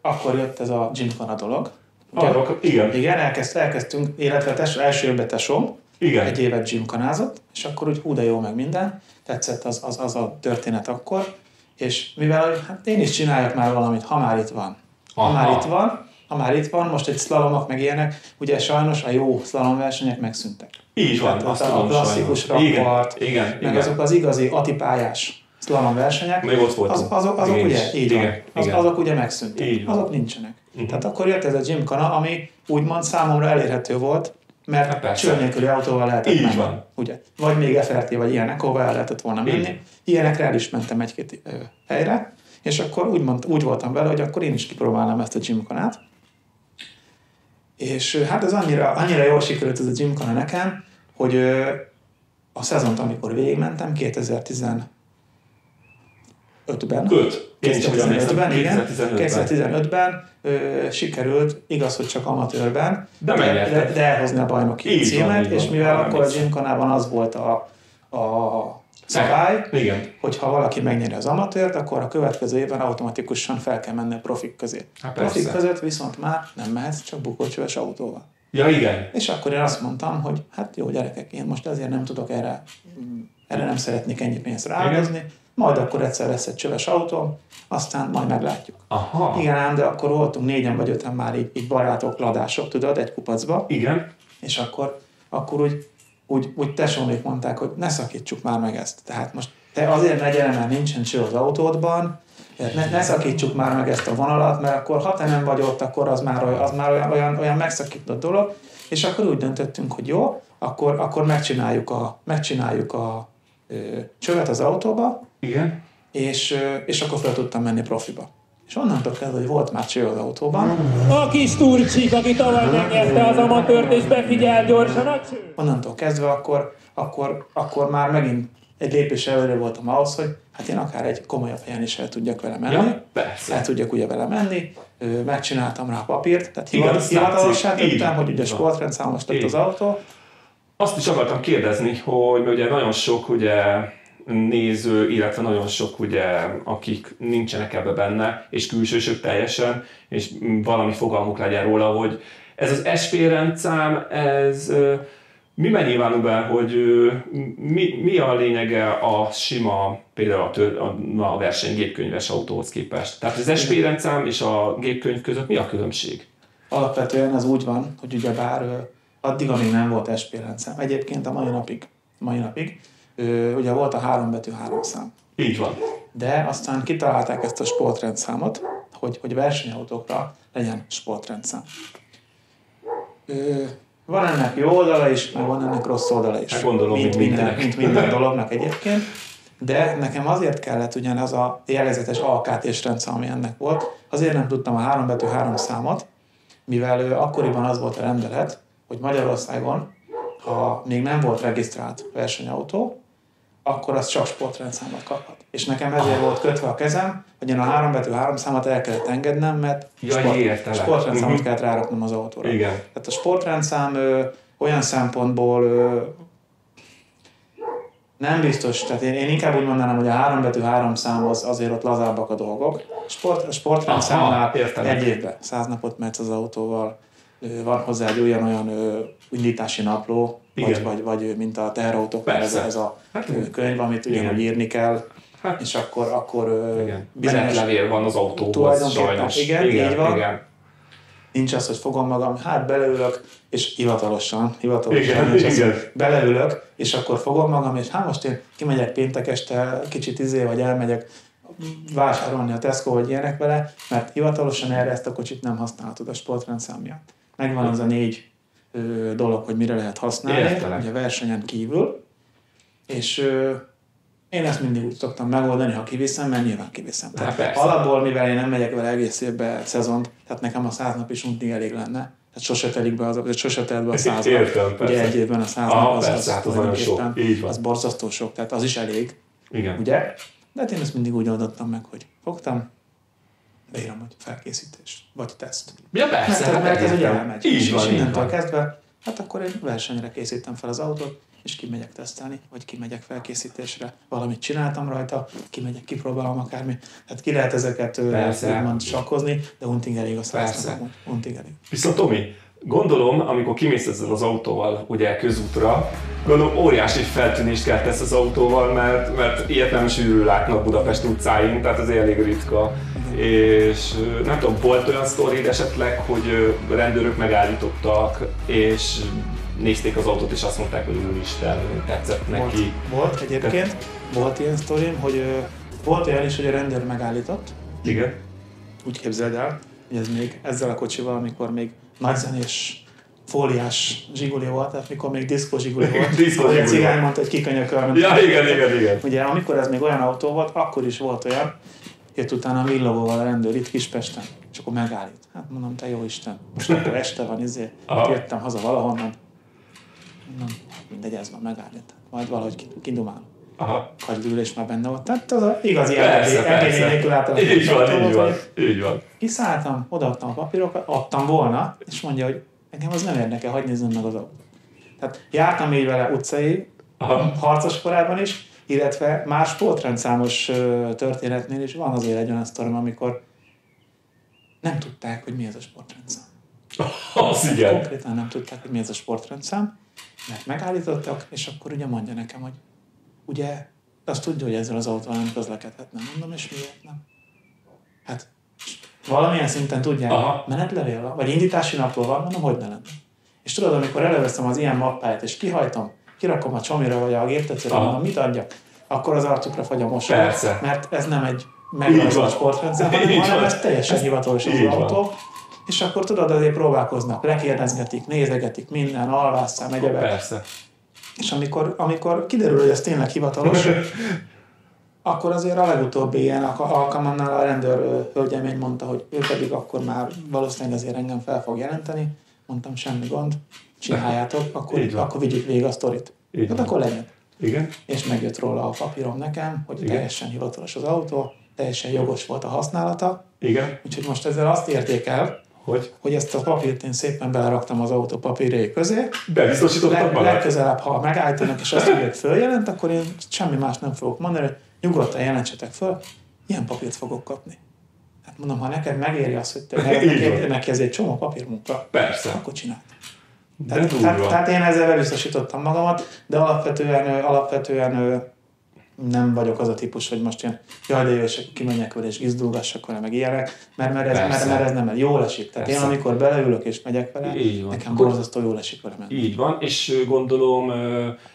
[SPEAKER 1] akkor jött ez a Gymkhana dolog. Ugye?
[SPEAKER 2] Arra, igen,
[SPEAKER 1] Igen, elkezd, elkezdtünk, illetve tes, első évben tesóm,
[SPEAKER 2] igen.
[SPEAKER 1] egy évet gymkanázott, és akkor úgy hú de jó meg minden, tetszett az, az, az a történet akkor, és mivel hát én is csináljak már valamit, ha már itt van. Ha
[SPEAKER 2] Aha.
[SPEAKER 1] már itt van, ha már itt van, most egy szlalomok meg ilyenek, ugye sajnos a jó szlalomversenyek megszűntek.
[SPEAKER 2] Így van,
[SPEAKER 1] Tehát
[SPEAKER 2] azt
[SPEAKER 1] a
[SPEAKER 2] tudom
[SPEAKER 1] klasszikus
[SPEAKER 2] sajnos. Igen,
[SPEAKER 1] rakpart,
[SPEAKER 2] igen,
[SPEAKER 1] meg
[SPEAKER 2] igen.
[SPEAKER 1] azok az igazi atipályás szlalomversenyek,
[SPEAKER 2] Még ott voltunk.
[SPEAKER 1] az, azok, azok ugye, így
[SPEAKER 2] igen,
[SPEAKER 1] van, az,
[SPEAKER 2] igen.
[SPEAKER 1] azok ugye megszűntek,
[SPEAKER 2] Így van.
[SPEAKER 1] azok nincsenek.
[SPEAKER 2] Mhm.
[SPEAKER 1] Tehát akkor jött ez a gymkana, ami úgymond számomra elérhető volt, mert
[SPEAKER 2] Hát
[SPEAKER 1] cső nélküli autóval lehetett
[SPEAKER 2] Így
[SPEAKER 1] menni.
[SPEAKER 2] van.
[SPEAKER 1] Ugye? Vagy még FRT, vagy ilyen ekóval el lehetett volna
[SPEAKER 2] Így.
[SPEAKER 1] Ilyenekre el is mentem egy-két helyre, és akkor úgy, mond, úgy voltam vele, hogy akkor én is kipróbálnám ezt a gymkanát. És hát ez annyira, annyira jól sikerült ez a gymkana nekem, hogy a szezont, amikor végigmentem, 2015-ben,
[SPEAKER 2] Öt. Én is úgy emlékszem,
[SPEAKER 1] 2015-ben, igen,
[SPEAKER 2] 2015-ben.
[SPEAKER 1] 2015-ben ö, sikerült, igaz, hogy csak amatőrben,
[SPEAKER 2] De
[SPEAKER 1] de, de, de elhozni a bajnoki
[SPEAKER 2] Így van,
[SPEAKER 1] címet,
[SPEAKER 2] így
[SPEAKER 1] és
[SPEAKER 2] van.
[SPEAKER 1] mivel
[SPEAKER 2] Arra
[SPEAKER 1] akkor a gymkanában az volt a, a szabály,
[SPEAKER 2] Igen.
[SPEAKER 1] hogy ha valaki megnyeri az amatőrt, akkor a következő évben automatikusan fel kell menni a profik közé.
[SPEAKER 2] Hát
[SPEAKER 1] profik
[SPEAKER 2] persze.
[SPEAKER 1] között viszont már nem mehetsz csak bukócsöves autóval.
[SPEAKER 2] Ja, igen.
[SPEAKER 1] És akkor én azt mondtam, hogy hát jó gyerekek, én most ezért nem tudok erre, erre nem szeretnék ennyi pénzt rááldozni, majd akkor egyszer lesz egy csöves autó, aztán majd meglátjuk.
[SPEAKER 2] Aha.
[SPEAKER 1] Igen ám, de akkor voltunk négyen vagy öten már így, így barátok, ladások, tudod, egy kupacba,
[SPEAKER 2] Igen.
[SPEAKER 1] és akkor, akkor úgy, úgy, úgy tesómék mondták, hogy ne szakítsuk már meg ezt. Tehát most te azért ne gyere, mert nincsen cső az autódban, ne, ne szakítsuk már meg ezt a vonalat, mert akkor ha te nem vagy ott, akkor az már, olyan, az már olyan, olyan, olyan megszakított dolog, és akkor úgy döntöttünk, hogy jó, akkor, akkor megcsináljuk a, megcsináljuk a ö, csövet az autóba,
[SPEAKER 2] Igen.
[SPEAKER 1] és, és akkor fel tudtam menni profiba. És onnantól kezdve, hogy volt már cső az autóban,
[SPEAKER 3] A kis turcsik, aki tavaly megnyerte az amatőrt és befigyel gyorsan a cső.
[SPEAKER 1] onnantól kezdve akkor, akkor, akkor már megint egy lépés előre voltam ahhoz, hogy hát én akár egy komolyabb helyen is el tudjak vele menni.
[SPEAKER 2] Ja, persze.
[SPEAKER 1] El tudjak ugye vele menni, megcsináltam rá a papírt, tehát hivatalossá tettem, hogy ugye sportrendszámos lett az autó.
[SPEAKER 2] Azt is akartam kérdezni, hogy ugye nagyon sok ugye néző, illetve nagyon sok ugye, akik nincsenek ebbe benne, és külsősök teljesen, és valami fogalmuk legyen róla, hogy ez az SP rendszám, ez miben nyilvánul be, hogy mi, mi a lényege a sima, például a, tör, a, a versenygépkönyves autóhoz képest? Tehát az SP rendszám és a gépkönyv között mi a különbség?
[SPEAKER 1] Alapvetően ez úgy van, hogy ugye bár ö, addig, amíg nem volt SP rendszám, egyébként a mai napig, mai napig ö, ugye volt a három betű három szám.
[SPEAKER 2] Így van.
[SPEAKER 1] De aztán kitalálták ezt a sportrendszámot, hogy, hogy versenyautókra legyen sportrendszám. Ö, van ennek jó oldala is, meg van ennek rossz oldala is.
[SPEAKER 2] Hát gondolom,
[SPEAKER 1] mint,
[SPEAKER 2] mint
[SPEAKER 1] minden, mint minden dolognak egyébként. De nekem azért kellett ugyanaz a jellegzetes alkátés rendszer, ami ennek volt, azért nem tudtam a három betű három számot, mivel ö, akkoriban az volt a rendelet, hogy Magyarországon, ha még nem volt regisztrált versenyautó, akkor az csak sportrendszámot kaphat. És nekem ezért volt kötve a kezem, hogy én a három betű három számot el kellett engednem, mert
[SPEAKER 2] Ja, értelek.
[SPEAKER 1] sportrendszámot
[SPEAKER 2] Mhm.
[SPEAKER 1] kellett ráraknom az autóra.
[SPEAKER 2] Igen.
[SPEAKER 1] Tehát a sportrendszám ö, olyan szempontból ö, nem biztos, tehát én, én inkább úgy mondanám, hogy a három betű három szám az azért ott lazábbak a dolgok. Sport, a sportrendszámnál egy évben, száz napot mehetsz az autóval, ö, van hozzá egy olyan-olyan ö, indítási napló, vagy,
[SPEAKER 2] Igen.
[SPEAKER 1] vagy, vagy mint a teherautóknál ez, ez a
[SPEAKER 2] Hát,
[SPEAKER 1] könyv, amit ugyanúgy
[SPEAKER 2] igen.
[SPEAKER 1] írni kell,
[SPEAKER 2] Hát,
[SPEAKER 1] és akkor, akkor
[SPEAKER 2] igen.
[SPEAKER 1] bizonyos,
[SPEAKER 2] Menetlevél van az autóhoz, sajnos.
[SPEAKER 1] igen, így van.
[SPEAKER 2] igen.
[SPEAKER 1] nincs az, hogy fogom magam, hát beleülök, és hivatalosan, hivatalosan
[SPEAKER 2] Igen,
[SPEAKER 1] nincs az,
[SPEAKER 2] igen.
[SPEAKER 1] hogy beleülök, és akkor fogom magam, és hát most én kimegyek péntek este, kicsit izé, vagy elmegyek vásárolni a Tesco vagy ilyenek vele, mert hivatalosan erre ezt a kocsit nem használhatod a sportrendszám miatt. Megvan az a négy ö, dolog, hogy mire lehet használni,
[SPEAKER 2] Értelek.
[SPEAKER 1] ugye versenyen kívül, és ö, én ezt mindig úgy szoktam megoldani, ha kiviszem, mert nyilván kiviszem.
[SPEAKER 2] Hát
[SPEAKER 1] Tehát
[SPEAKER 2] persze.
[SPEAKER 1] alapból, mivel én nem megyek vele egész évbe szezont, tehát nekem a száz nap is untig elég lenne. Tehát sose telik be az, sose telt be a száz nap. <laughs>
[SPEAKER 2] Értem, persze.
[SPEAKER 1] Ugye egy évben a száz nap az,
[SPEAKER 2] persze, hát az nagyon sok. Így van.
[SPEAKER 1] az borzasztó sok, tehát az is elég,
[SPEAKER 2] Igen.
[SPEAKER 1] ugye? De hát én ezt mindig úgy oldottam meg, hogy fogtam, beírom, hogy felkészítés, vagy teszt.
[SPEAKER 2] Ja, persze,
[SPEAKER 1] Mert,
[SPEAKER 2] hát
[SPEAKER 1] ez ugye elmegy.
[SPEAKER 2] Így van,
[SPEAKER 1] és innentől kezdve, hát akkor egy versenyre készítem fel az autót, és kimegyek tesztelni, vagy kimegyek felkészítésre, valamit csináltam rajta, kimegyek, kipróbálom akármi. Tehát ki lehet ezeket úgymond sakkozni, de untig elég a
[SPEAKER 2] Persze.
[SPEAKER 1] Untig elég.
[SPEAKER 2] Viszont Tomi, gondolom, amikor kimész ezzel az autóval ugye közútra, gondolom óriási feltűnést keltesz az autóval, mert, mert ilyet nem sűrű látnak Budapest utcáin, tehát ez elég ritka. És nem tudom, volt olyan sztorid esetleg, hogy rendőrök megállítottak, és nézték az autót, és azt mondták, hogy úristen, tetszett neki.
[SPEAKER 1] Volt, volt egyébként, volt ilyen sztorim, hogy volt olyan is, hogy a rendőr megállított,
[SPEAKER 2] Igen.
[SPEAKER 1] úgy képzeld el, hogy ez még ezzel a kocsival, amikor még nagyzenés fóliás zsiguli volt, tehát mikor még diszkó zsiguli <laughs> volt,
[SPEAKER 2] Diszkó
[SPEAKER 1] a cigány mondta, hogy kikönyökölnek.
[SPEAKER 2] Ja, igen, igen, igen.
[SPEAKER 1] Ugye amikor ez még olyan autó volt, akkor is volt olyan, jött utána a villogóval a rendőr itt Kispesten, és akkor megállít. Hát mondom, te jó Isten, most akkor este van, izé,
[SPEAKER 2] Aha.
[SPEAKER 1] jöttem haza valahonnan. Mondom, mindegy, ez van, megállít. Majd valahogy ki- kidumálom.
[SPEAKER 2] Aha.
[SPEAKER 1] Kagylülés már benne volt. Tehát az a igazi engedély nélkül általában
[SPEAKER 2] Így van, így
[SPEAKER 1] volt,
[SPEAKER 2] van,
[SPEAKER 1] hogy
[SPEAKER 2] így van.
[SPEAKER 1] Kiszálltam, odaadtam a papírokat, adtam volna, és mondja, hogy engem az nem érdekel, hagyd nézzem meg az autót. Tehát jártam így vele utcai,
[SPEAKER 2] Aha.
[SPEAKER 1] harcos korában is, illetve más sportrendszámos történetnél is van azért egy olyan sztorim, amikor nem tudták, hogy mi ez a sportrendszám. <laughs>
[SPEAKER 2] Az igen.
[SPEAKER 1] Konkrétan nem tudták, hogy mi ez a sportrendszám, mert megállítottak, és akkor ugye mondja nekem, hogy ugye azt tudja, hogy ezzel az autóval nem közlekedhetne. Mondom, és miért nem? Hát valamilyen szinten tudják,
[SPEAKER 2] Aha.
[SPEAKER 1] menetlevél vagy indítási napról van, mondom, hogy ne lenne. És tudod, amikor előveszem az ilyen mappáját, és kihajtom, kirakom a csomira, vagy a géptetőre, mondom, mit adjak, akkor az arcukra fagy a mosoly.
[SPEAKER 2] Persze.
[SPEAKER 1] Mert ez nem egy
[SPEAKER 2] van.
[SPEAKER 1] sportrendszer,
[SPEAKER 2] Így
[SPEAKER 1] hanem, hanem
[SPEAKER 2] van.
[SPEAKER 1] ez teljesen
[SPEAKER 2] Ez-
[SPEAKER 1] hivatalos az
[SPEAKER 2] van.
[SPEAKER 1] autó. És akkor tudod, azért próbálkoznak, lekérdezgetik, nézegetik minden, alvásszám, egyebek.
[SPEAKER 2] Persze.
[SPEAKER 1] És amikor, amikor kiderül, hogy ez tényleg hivatalos, <laughs> akkor azért a legutóbbi ilyen alka- alkalmannál a rendőr hölgyemény mondta, hogy ő pedig akkor már valószínűleg azért engem fel fog jelenteni. Mondtam, semmi gond, csináljátok, akkor, akkor vigyük végig a sztorit.
[SPEAKER 2] Így
[SPEAKER 1] Hát
[SPEAKER 2] van.
[SPEAKER 1] akkor legyen.
[SPEAKER 2] Igen.
[SPEAKER 1] És megjött róla a papírom nekem, hogy
[SPEAKER 2] Igen.
[SPEAKER 1] teljesen hivatalos az autó, teljesen jogos volt a használata,
[SPEAKER 2] Igen.
[SPEAKER 1] úgyhogy most ezzel azt érték el,
[SPEAKER 2] Hogy?
[SPEAKER 1] hogy ezt a papírt én szépen beleraktam az autó papírjai közé,
[SPEAKER 2] Bebiztosítottak
[SPEAKER 1] Leg, legközelebb, ha megállítanak és azt mondják, följelent, akkor én semmi más nem fogok mondani, hogy nyugodtan jelentsetek föl, ilyen papírt fogok kapni. Hát mondom, ha neked megéri az, hogy te <laughs> neki ez egy csomó papírmunka,
[SPEAKER 2] Persze.
[SPEAKER 1] akkor csináld.
[SPEAKER 2] De
[SPEAKER 1] Tehát, tehát, tehát, én ezzel bebiztosítottam magamat, de alapvetően, alapvetően nem vagyok az a típus, hogy most ilyen, jaj, de jó, és kimenjek vele, és gizdulgassak vele, meg ilyenek, mert, mert, ez, mert,
[SPEAKER 2] Persze.
[SPEAKER 1] mert ez nem, jól esik. Tehát
[SPEAKER 2] Persze.
[SPEAKER 1] én amikor beleülök és megyek vele,
[SPEAKER 2] Így van.
[SPEAKER 1] nekem borzasztó jól esik vele menni.
[SPEAKER 2] Így van, és gondolom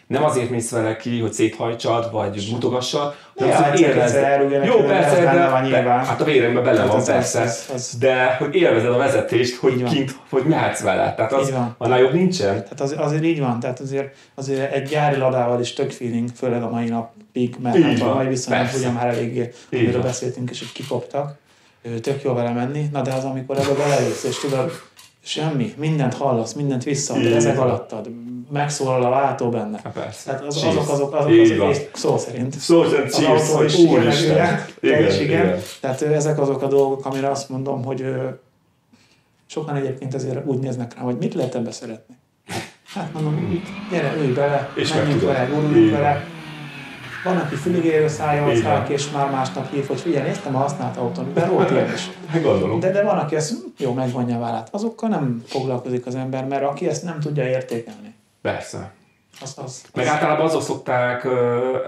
[SPEAKER 2] nem azért mész vele ki, hogy széthajtsad, vagy mutogassad, hanem
[SPEAKER 1] Ja,
[SPEAKER 2] hogy
[SPEAKER 1] egyszer-
[SPEAKER 2] élvezd. Jó, persze, de,
[SPEAKER 1] van nyilván.
[SPEAKER 2] hát a véremben bele
[SPEAKER 1] Hát
[SPEAKER 2] van,
[SPEAKER 1] az-
[SPEAKER 2] persze,
[SPEAKER 1] az- az-
[SPEAKER 2] de hogy élvezed a vezetést, hogy
[SPEAKER 1] van.
[SPEAKER 2] kint, hogy mehetsz vele. Tehát az, annál jobb nincsen.
[SPEAKER 1] Tehát az, azért így van, tehát azért, azért egy gyári ladával is tök feeling, főleg a mai napig, mert hát a mai viszonylag ugye már eléggé, amiről beszéltünk is, hogy kikoptak, Ö, tök jó vele menni, na de az amikor ebbe beleülsz, és tudod, semmi, mindent hallasz, mindent visszaad, ezek alattad, megszólal a váltó benne.
[SPEAKER 2] Hát persze.
[SPEAKER 1] Tehát az, azok, azok, azok, azok,
[SPEAKER 2] van.
[SPEAKER 1] és szó szerint.
[SPEAKER 2] Szó szerint
[SPEAKER 1] Az autó is
[SPEAKER 2] úristen.
[SPEAKER 1] igen, igen.
[SPEAKER 2] igen.
[SPEAKER 1] Tehát ezek azok a dolgok, amire azt mondom, hogy sokan egyébként azért úgy néznek rá, hogy mit lehet ebbe szeretni. Hát mondom, gyere, ülj bele,
[SPEAKER 2] És
[SPEAKER 1] menjünk vele, guruljunk vele. Van, aki füligérő szájjal
[SPEAKER 2] Így van.
[SPEAKER 1] száll, és már másnap hív, hogy figyelj, néztem a használt autón, de volt ilyen is. <laughs>
[SPEAKER 2] Gondolom.
[SPEAKER 1] De, de van, aki ezt hm, jó megvonja a vállát. Azokkal nem foglalkozik az ember, mert aki ezt nem tudja értékelni,
[SPEAKER 2] Persze.
[SPEAKER 1] az, az,
[SPEAKER 2] Meg
[SPEAKER 1] az
[SPEAKER 2] általában azok szokták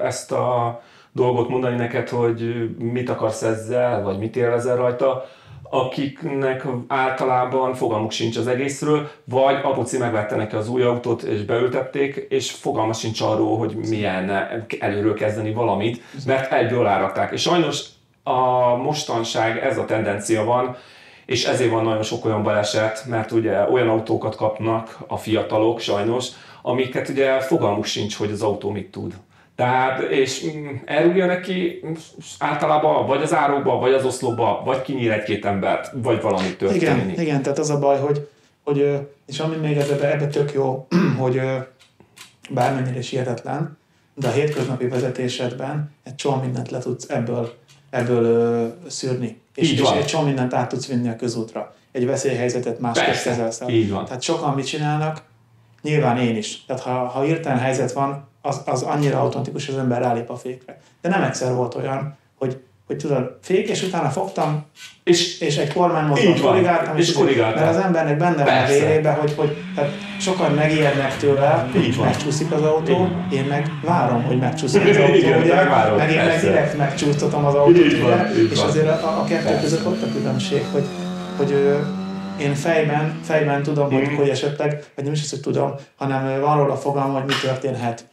[SPEAKER 2] ezt a dolgot mondani neked, hogy mit akarsz ezzel, vagy mit élvezel rajta, akiknek általában fogalmuk sincs az egészről, vagy apuci megvette neki az új autót, és beültették, és fogalma sincs arról, hogy milyen előről kezdeni valamit, mert egyből rárakták. És sajnos a mostanság ez a tendencia van, és ezért van nagyon sok olyan baleset, mert ugye olyan autókat kapnak a fiatalok sajnos, amiket ugye fogalmuk sincs, hogy az autó mit tud. Tehát, és mm, elrúgja neki mm, általában vagy az áróba, vagy az oszlopba, vagy kinyír egy-két embert, vagy valami történik.
[SPEAKER 1] Igen, igen, tehát az a baj, hogy, hogy és ami még ebbe, ebbe tök jó, <clears throat> hogy bármennyire is hihetetlen, de a hétköznapi vezetésedben egy csomó mindent le tudsz ebből, ebből ö, szűrni. És, és egy csomó mindent át tudsz vinni a közútra. Egy veszélyhelyzetet másképp kezelsz el.
[SPEAKER 2] így van.
[SPEAKER 1] Tehát sokan mit csinálnak, nyilván én is. Tehát ha, ha hirtelen helyzet van, az, az annyira autentikus, hogy az ember rálép a fékre. De nem egyszer volt olyan, hogy, hogy tudod, fék, és utána fogtam,
[SPEAKER 2] És
[SPEAKER 1] és egy kormánymozgalmat
[SPEAKER 2] Így van,
[SPEAKER 1] korrigáltam,
[SPEAKER 2] és korrigáltál.
[SPEAKER 1] mert az embernek benne van a
[SPEAKER 2] Persze.
[SPEAKER 1] vérébe, hogy, hogy tehát sokan megijednek tőle,
[SPEAKER 2] Így van.
[SPEAKER 1] megcsúszik az autó, én meg várom, hogy megcsúszik az <laughs> autó,
[SPEAKER 2] Igen,
[SPEAKER 1] ugye, meg én meg direkt megcsúsztatom az autót,
[SPEAKER 2] Így van,
[SPEAKER 1] ugye,
[SPEAKER 2] így
[SPEAKER 1] és
[SPEAKER 2] van.
[SPEAKER 1] azért a, a kettő
[SPEAKER 2] Persze.
[SPEAKER 1] között ott a különbség, hogy, hogy én fejben, fejben tudom, hogy,
[SPEAKER 2] Mhm.
[SPEAKER 1] hogy esetleg, vagy nem is az, hogy tudom, hanem van róla fogalmam, hogy mi történhet.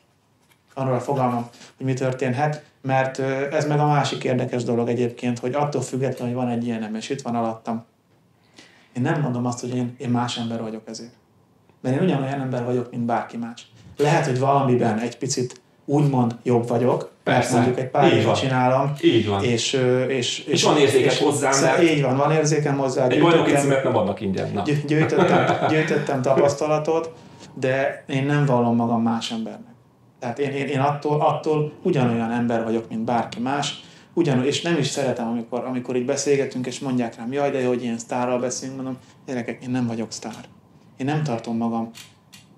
[SPEAKER 1] Van róla fogalmam, hogy mi történhet, mert ez meg a másik érdekes dolog egyébként, hogy attól függetlenül, hogy van egy ilyenem, és itt van alattam, én nem mondom azt, hogy én, én más ember vagyok ezért. Mert én ugyanolyan ember vagyok, mint bárki más. Lehet, hogy valamiben egy picit úgymond jobb vagyok, mert
[SPEAKER 2] Persze.
[SPEAKER 1] mondjuk egy pár
[SPEAKER 2] Így
[SPEAKER 1] éve
[SPEAKER 2] van.
[SPEAKER 1] csinálom,
[SPEAKER 2] így van.
[SPEAKER 1] és, ö, és,
[SPEAKER 2] És van érzéked
[SPEAKER 1] és-
[SPEAKER 2] mert-
[SPEAKER 1] Így van, van érzékem hozzá.
[SPEAKER 2] Egy bajnoki címet nem adnak ingyen. Na.
[SPEAKER 1] gyűjtöttem, gyűjtöttem tapasztalatot, de én nem vallom magam más embernek. Tehát én, én, én attól, attól ugyanolyan ember vagyok, mint bárki más, ugyanúgy, és nem is szeretem, amikor, amikor így beszélgetünk, és mondják rám, jaj, de jó, hogy ilyen sztárral beszélünk, mondom, gyerekek, én nem vagyok sztár. Én nem tartom magam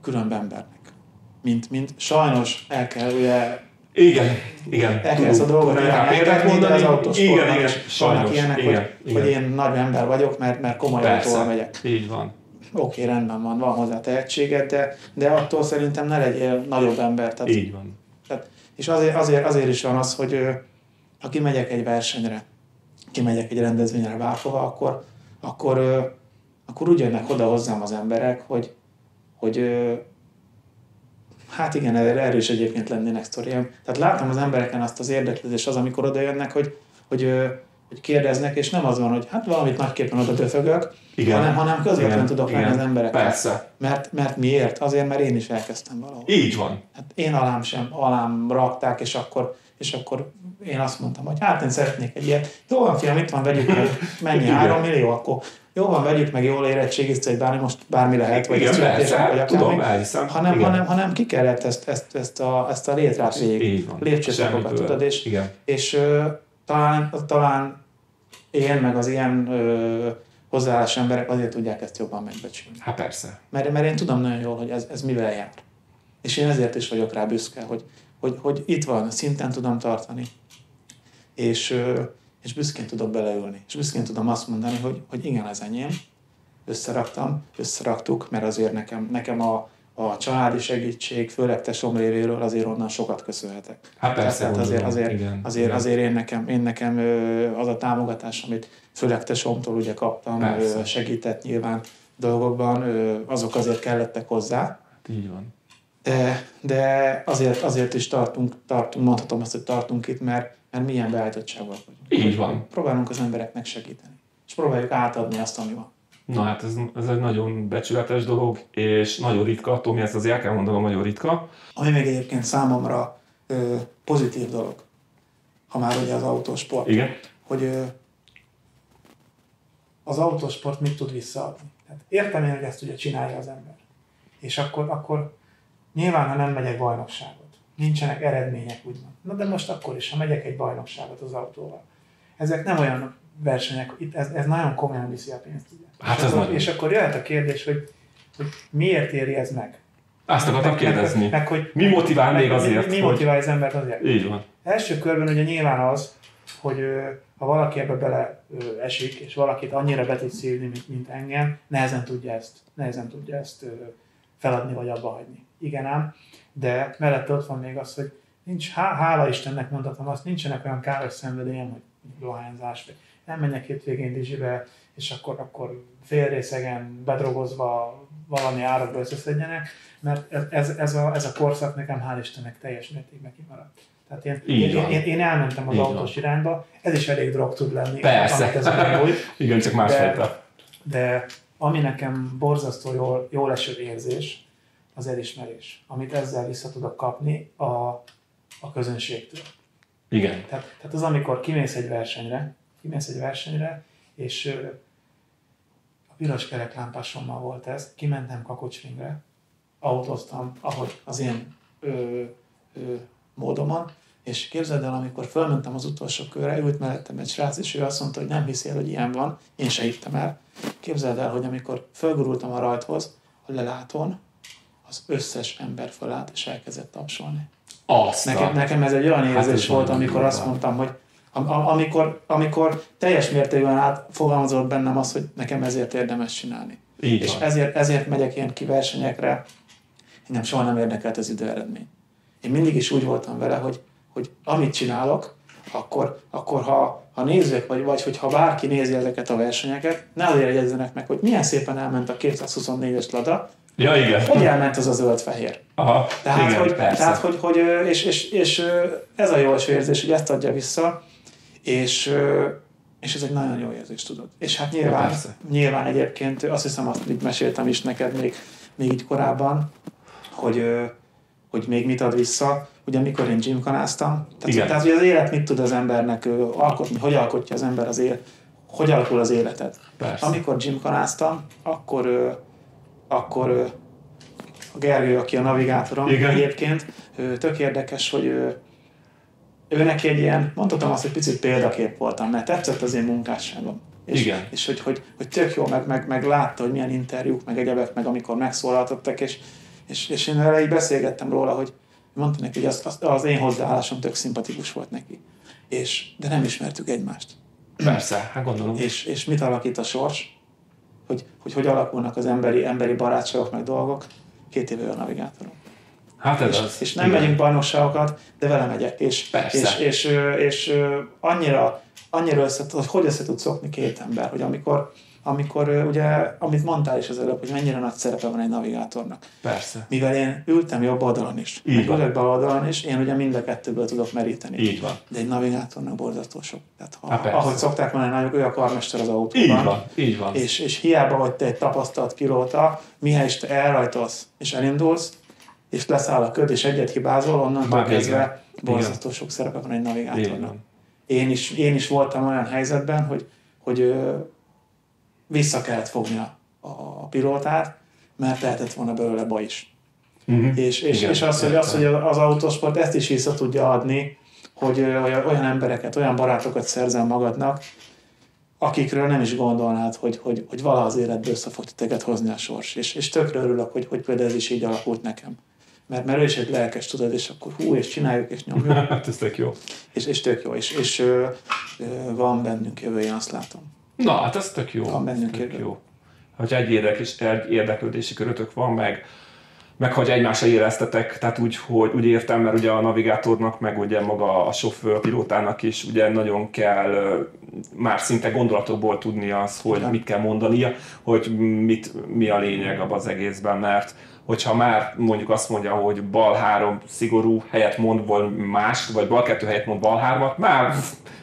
[SPEAKER 1] különb embernek. Mint, mint sajnos el kell ugye
[SPEAKER 2] Igen, igen.
[SPEAKER 1] el kell ezt a dolgot
[SPEAKER 2] rá példát
[SPEAKER 1] de az
[SPEAKER 2] mondani.
[SPEAKER 1] autósportnak
[SPEAKER 2] Igen, igen, sajnos.
[SPEAKER 1] ilyenek,
[SPEAKER 2] igen,
[SPEAKER 1] hogy,
[SPEAKER 2] igen.
[SPEAKER 1] hogy én nagy ember vagyok, mert, mert komoly autóval megyek.
[SPEAKER 2] Persze, így van.
[SPEAKER 1] Oké, rendben van, van hozzá tehetséged, de, de attól szerintem ne legyél nagyobb ember. Tehát,
[SPEAKER 2] Így van.
[SPEAKER 1] tehát, és azért, azért, azért is van az, hogy ha kimegyek egy versenyre, kimegyek egy rendezvényre bárhova, akkor, akkor, akkor úgy jönnek oda hozzám az emberek, hogy, hogy hát igen, erről is egyébként lennének sztoriám. Tehát látom az embereken azt az érdeklődést az, amikor oda jönnek, hogy, hogy, hogy kérdeznek, és nem az van, hogy hát valamit nagyképpen oda döfögök,
[SPEAKER 2] Igen.
[SPEAKER 1] hanem, hanem közvetlenül
[SPEAKER 2] Igen,
[SPEAKER 1] tudok lenni az emberekkel.
[SPEAKER 2] Persze.
[SPEAKER 1] Mert, mert miért? Azért, mert én is elkezdtem valahol.
[SPEAKER 2] Így van.
[SPEAKER 1] Hát én alám sem, alám rakták, és akkor, és akkor én azt mondtam, hogy hát én szeretnék egy ilyet. Jó van, fiam, itt van, vegyük meg. Mennyi? Három millió? Akkor jó van, vegyük meg, jól érettségizd, hogy bármi most bármi lehet, vagy
[SPEAKER 2] Igen,
[SPEAKER 1] ez vagy
[SPEAKER 2] tudom, elhiszem.
[SPEAKER 1] hanem,
[SPEAKER 2] Igen.
[SPEAKER 1] hanem, hanem ki kellett ezt, ezt, ezt, a, ezt a létrát végig.
[SPEAKER 2] Semmiből.
[SPEAKER 1] tudod, és,
[SPEAKER 2] Igen.
[SPEAKER 1] és ö, talán, talán én, meg az ilyen ö, hozzáállás emberek azért tudják ezt jobban megbecsülni.
[SPEAKER 2] Hát persze.
[SPEAKER 1] Mert, mert én tudom nagyon jól, hogy ez, ez mivel jár. És én ezért is vagyok rá büszke, hogy, hogy, hogy itt van, szinten tudom tartani. És, ö, és büszkén tudok beleülni. És büszkén tudom azt mondani, hogy, hogy igen, ez enyém. Összeraktam, összeraktuk, mert azért nekem, nekem a, a családi segítség, főleg tesom révéről azért onnan sokat köszönhetek.
[SPEAKER 2] Hát persze,
[SPEAKER 1] Tehát azért, azért,
[SPEAKER 2] Igen,
[SPEAKER 1] azért,
[SPEAKER 2] igen.
[SPEAKER 1] azért én nekem, én nekem az a támogatás, amit főleg tesomtól ugye kaptam,
[SPEAKER 2] Persze.
[SPEAKER 1] segített nyilván dolgokban, azok azért kellettek hozzá.
[SPEAKER 2] Hát így van.
[SPEAKER 1] De, de azért, azért is tartunk, tartunk, mondhatom azt, hogy tartunk itt, mert, mert milyen beállítottságban vagyunk.
[SPEAKER 2] Így van.
[SPEAKER 1] Próbálunk az embereknek segíteni. És próbáljuk átadni azt, ami van.
[SPEAKER 2] Na hát ez, ez egy nagyon becsületes dolog, és nagyon ritka, Tomi, ezt azért el kell mondanom, nagyon ritka.
[SPEAKER 1] Ami még egyébként számomra ö, pozitív dolog, ha már ugye az autósport.
[SPEAKER 2] Igen.
[SPEAKER 1] hogy ö, az autósport mit tud visszaadni. Tehát értem én, hogy ezt ugye csinálja az ember. És akkor, akkor nyilván, ha nem megyek bajnokságot, nincsenek eredmények, úgymond. Na de most akkor is, ha megyek egy bajnokságot az autóval. Ezek nem olyan versenyek, itt ez, ez nagyon komolyan viszi a pénzt. Ugye?
[SPEAKER 2] Hát
[SPEAKER 1] és,
[SPEAKER 2] ez
[SPEAKER 1] akkor, és akkor jöhet a kérdés, hogy, hogy miért éri ez meg?
[SPEAKER 2] Azt akartam
[SPEAKER 1] Meg-
[SPEAKER 2] kérdezni.
[SPEAKER 1] Meg, meg, hogy,
[SPEAKER 2] Mi motivál
[SPEAKER 1] meg,
[SPEAKER 2] még azért,
[SPEAKER 1] Mi, mi
[SPEAKER 2] hogy-
[SPEAKER 1] az embert azért?
[SPEAKER 2] Így van.
[SPEAKER 1] Első körben ugye nyilván az, hogy ha valaki ebbe bele esik, és valakit annyira be tud szívni, mint, mint engem, nehezen tudja ezt, nehezen tudja ezt feladni vagy abba hagyni. Igen ám, de mellette ott van még az, hogy nincs, há, hála Istennek mondhatom azt, nincsenek olyan káros szenvedélyem, hogy dohányzás, vagy nem menjek hétvégén Dizsibe, és akkor, akkor félrészegen bedrogozva valami árokba összeszedjenek, mert ez, ez, ez, a, ez a korszak nekem hál' Istennek teljes mértékben kimaradt. Tehát én,
[SPEAKER 2] Így
[SPEAKER 1] én,
[SPEAKER 2] van.
[SPEAKER 1] én, én elmentem az
[SPEAKER 2] Így
[SPEAKER 1] autós irányba, ez is elég drog tud lenni.
[SPEAKER 2] Persze.
[SPEAKER 1] amit ez megújt. <laughs>
[SPEAKER 2] Igen, csak másfajta.
[SPEAKER 1] De ami nekem borzasztó jól, jól eső érzés, az elismerés, amit ezzel vissza tudok kapni a, a közönségtől.
[SPEAKER 2] Igen.
[SPEAKER 1] Tehát, tehát az, amikor kimész egy versenyre, kimész egy versenyre, és a piros kereklámpásommal volt ez, kimentem Kakocsringre, autóztam, ahogy az én ö, ö, módomon, és képzeld el, amikor fölmentem az utolsó körre, ült mellettem egy srác, és ő azt mondta, hogy nem hiszi el, hogy ilyen van, én se hittem el. Képzeld el, hogy amikor fölgurultam a rajthoz, a lelátón, az összes ember fölállt, és elkezdett tapsolni.
[SPEAKER 2] Azt.
[SPEAKER 1] Nekem, nekem ez egy olyan
[SPEAKER 2] Hát
[SPEAKER 1] érzés
[SPEAKER 2] ez
[SPEAKER 1] volt, amikor azt mondtam, hogy am- am- amikor, amikor teljes mértékben átfogalmazott bennem az, hogy nekem ezért érdemes csinálni.
[SPEAKER 2] Így
[SPEAKER 1] És
[SPEAKER 2] van.
[SPEAKER 1] ezért, ezért megyek én ki versenyekre, engem soha nem érdekelt az időeredmény. Én mindig is úgy voltam vele, hogy, hogy amit csinálok, akkor, akkor ha, ha nézők, vagy, vagy hogyha bárki nézi ezeket a versenyeket, ne azért jegyezzenek meg, hogy milyen szépen elment a 224-es lada,
[SPEAKER 2] Ja, igen.
[SPEAKER 1] hogy elment az a zöld-fehér.
[SPEAKER 2] Aha,
[SPEAKER 1] Tehát,
[SPEAKER 2] igen,
[SPEAKER 1] hogy,
[SPEAKER 2] persze.
[SPEAKER 1] tehát hogy, hogy és, és, és ez a jó érzés, hogy ezt adja vissza, és, és ez egy nagyon jó érzés, tudod. És hát nyilván,
[SPEAKER 2] persze.
[SPEAKER 1] nyilván egyébként azt hiszem, azt így meséltem is neked még, még így korábban, hogy, hogy még mit ad vissza. Ugye mikor én gymkanáztam, tehát,
[SPEAKER 2] Igen.
[SPEAKER 1] tehát hogy az élet mit tud az embernek alkotni, hogy alkotja az ember az élet, hogy alakul az életed.
[SPEAKER 2] Persze.
[SPEAKER 1] Amikor gymkanáztam, akkor, akkor a Gergő, aki a navigátorom
[SPEAKER 2] Igen.
[SPEAKER 1] egyébként, tök érdekes, hogy ő, neki egy ilyen, mondhatom azt, hogy picit példakép voltam, mert tetszett az én munkásságom. És,
[SPEAKER 2] Igen.
[SPEAKER 1] és hogy, hogy, hogy tök jó, meg, meg, meg látta, hogy milyen interjúk, meg egyebek, meg amikor megszólaltattak, és, és, és én vele így beszélgettem róla, hogy mondta neki, hogy az, az, az én hozzáállásom tök szimpatikus volt neki. És, de nem ismertük egymást.
[SPEAKER 2] Persze, hát gondolom.
[SPEAKER 1] És, és mit alakít a sors? Hogy, hogy hogy alakulnak az emberi, emberi barátságok, meg dolgok? Két éve a navigátorom.
[SPEAKER 2] Hát ez
[SPEAKER 1] És,
[SPEAKER 2] az.
[SPEAKER 1] és nem
[SPEAKER 2] igen.
[SPEAKER 1] megyünk bajnokságokat, de vele megyek. És,
[SPEAKER 2] Persze.
[SPEAKER 1] és, és, és, és, annyira, annyira össze, hogy hogy össze tud szokni két ember, hogy amikor, amikor ugye, amit mondtál is az előbb, hogy mennyire nagy szerepe van egy navigátornak.
[SPEAKER 2] Persze.
[SPEAKER 1] Mivel én ültem jobb oldalon is,
[SPEAKER 2] Így
[SPEAKER 1] meg
[SPEAKER 2] van.
[SPEAKER 1] bal oldalon is, én ugye mind a kettőből tudok meríteni.
[SPEAKER 2] Így van.
[SPEAKER 1] De egy navigátornak borzasztó sok. Tehát ha,
[SPEAKER 2] Há,
[SPEAKER 1] ahogy szokták mondani, nagyok, ő a karmester az autóban.
[SPEAKER 2] Így van, így van.
[SPEAKER 1] És, és hiába vagy te egy tapasztalt pilóta, mihely is te elrajtolsz és elindulsz, és leszáll a köd, és egyet hibázol, onnantól kezdve borzasztó sok szerepe van egy navigátornak. Én is, én is voltam olyan helyzetben, hogy, hogy vissza kellett fogni a, pilótát, mert lehetett volna belőle baj is.
[SPEAKER 2] Mhm.
[SPEAKER 1] És, és,
[SPEAKER 2] Igen,
[SPEAKER 1] és az, hogy, az, hogy az autósport ezt is vissza tudja adni, hogy olyan embereket, olyan barátokat szerzel magadnak, akikről nem is gondolnád, hogy, hogy, hogy valaha az életbe össze fog titeket hozni a sors. És, és tökre örülök, hogy, hogy például ez is így alakult nekem. Mert, mert ő is egy lelkes, tudod, és akkor hú, és csináljuk, és nyomjuk, <laughs>
[SPEAKER 2] Hát ez tök jó.
[SPEAKER 1] és, és tök jó, és, és ö, ö, van bennünk jövő, én azt látom.
[SPEAKER 2] Na, hát ez tök jó.
[SPEAKER 1] Van bennünk
[SPEAKER 2] tök
[SPEAKER 1] jövő.
[SPEAKER 2] jó. Hogyha egy, érdekes, egy érdeklődési körötök van, meg, meg hogy egymásra éreztetek, tehát úgy, hogy úgy értem, mert ugye a navigátornak, meg ugye maga a sofőr, pilótának is ugye nagyon kell már szinte gondolatokból tudni az, hogy mit kell mondania, hogy mit, mi a lényeg abban az egészben, mert hogyha már mondjuk azt mondja, hogy bal három szigorú helyet mond más, vagy bal kettő helyet mond bal hármat, már,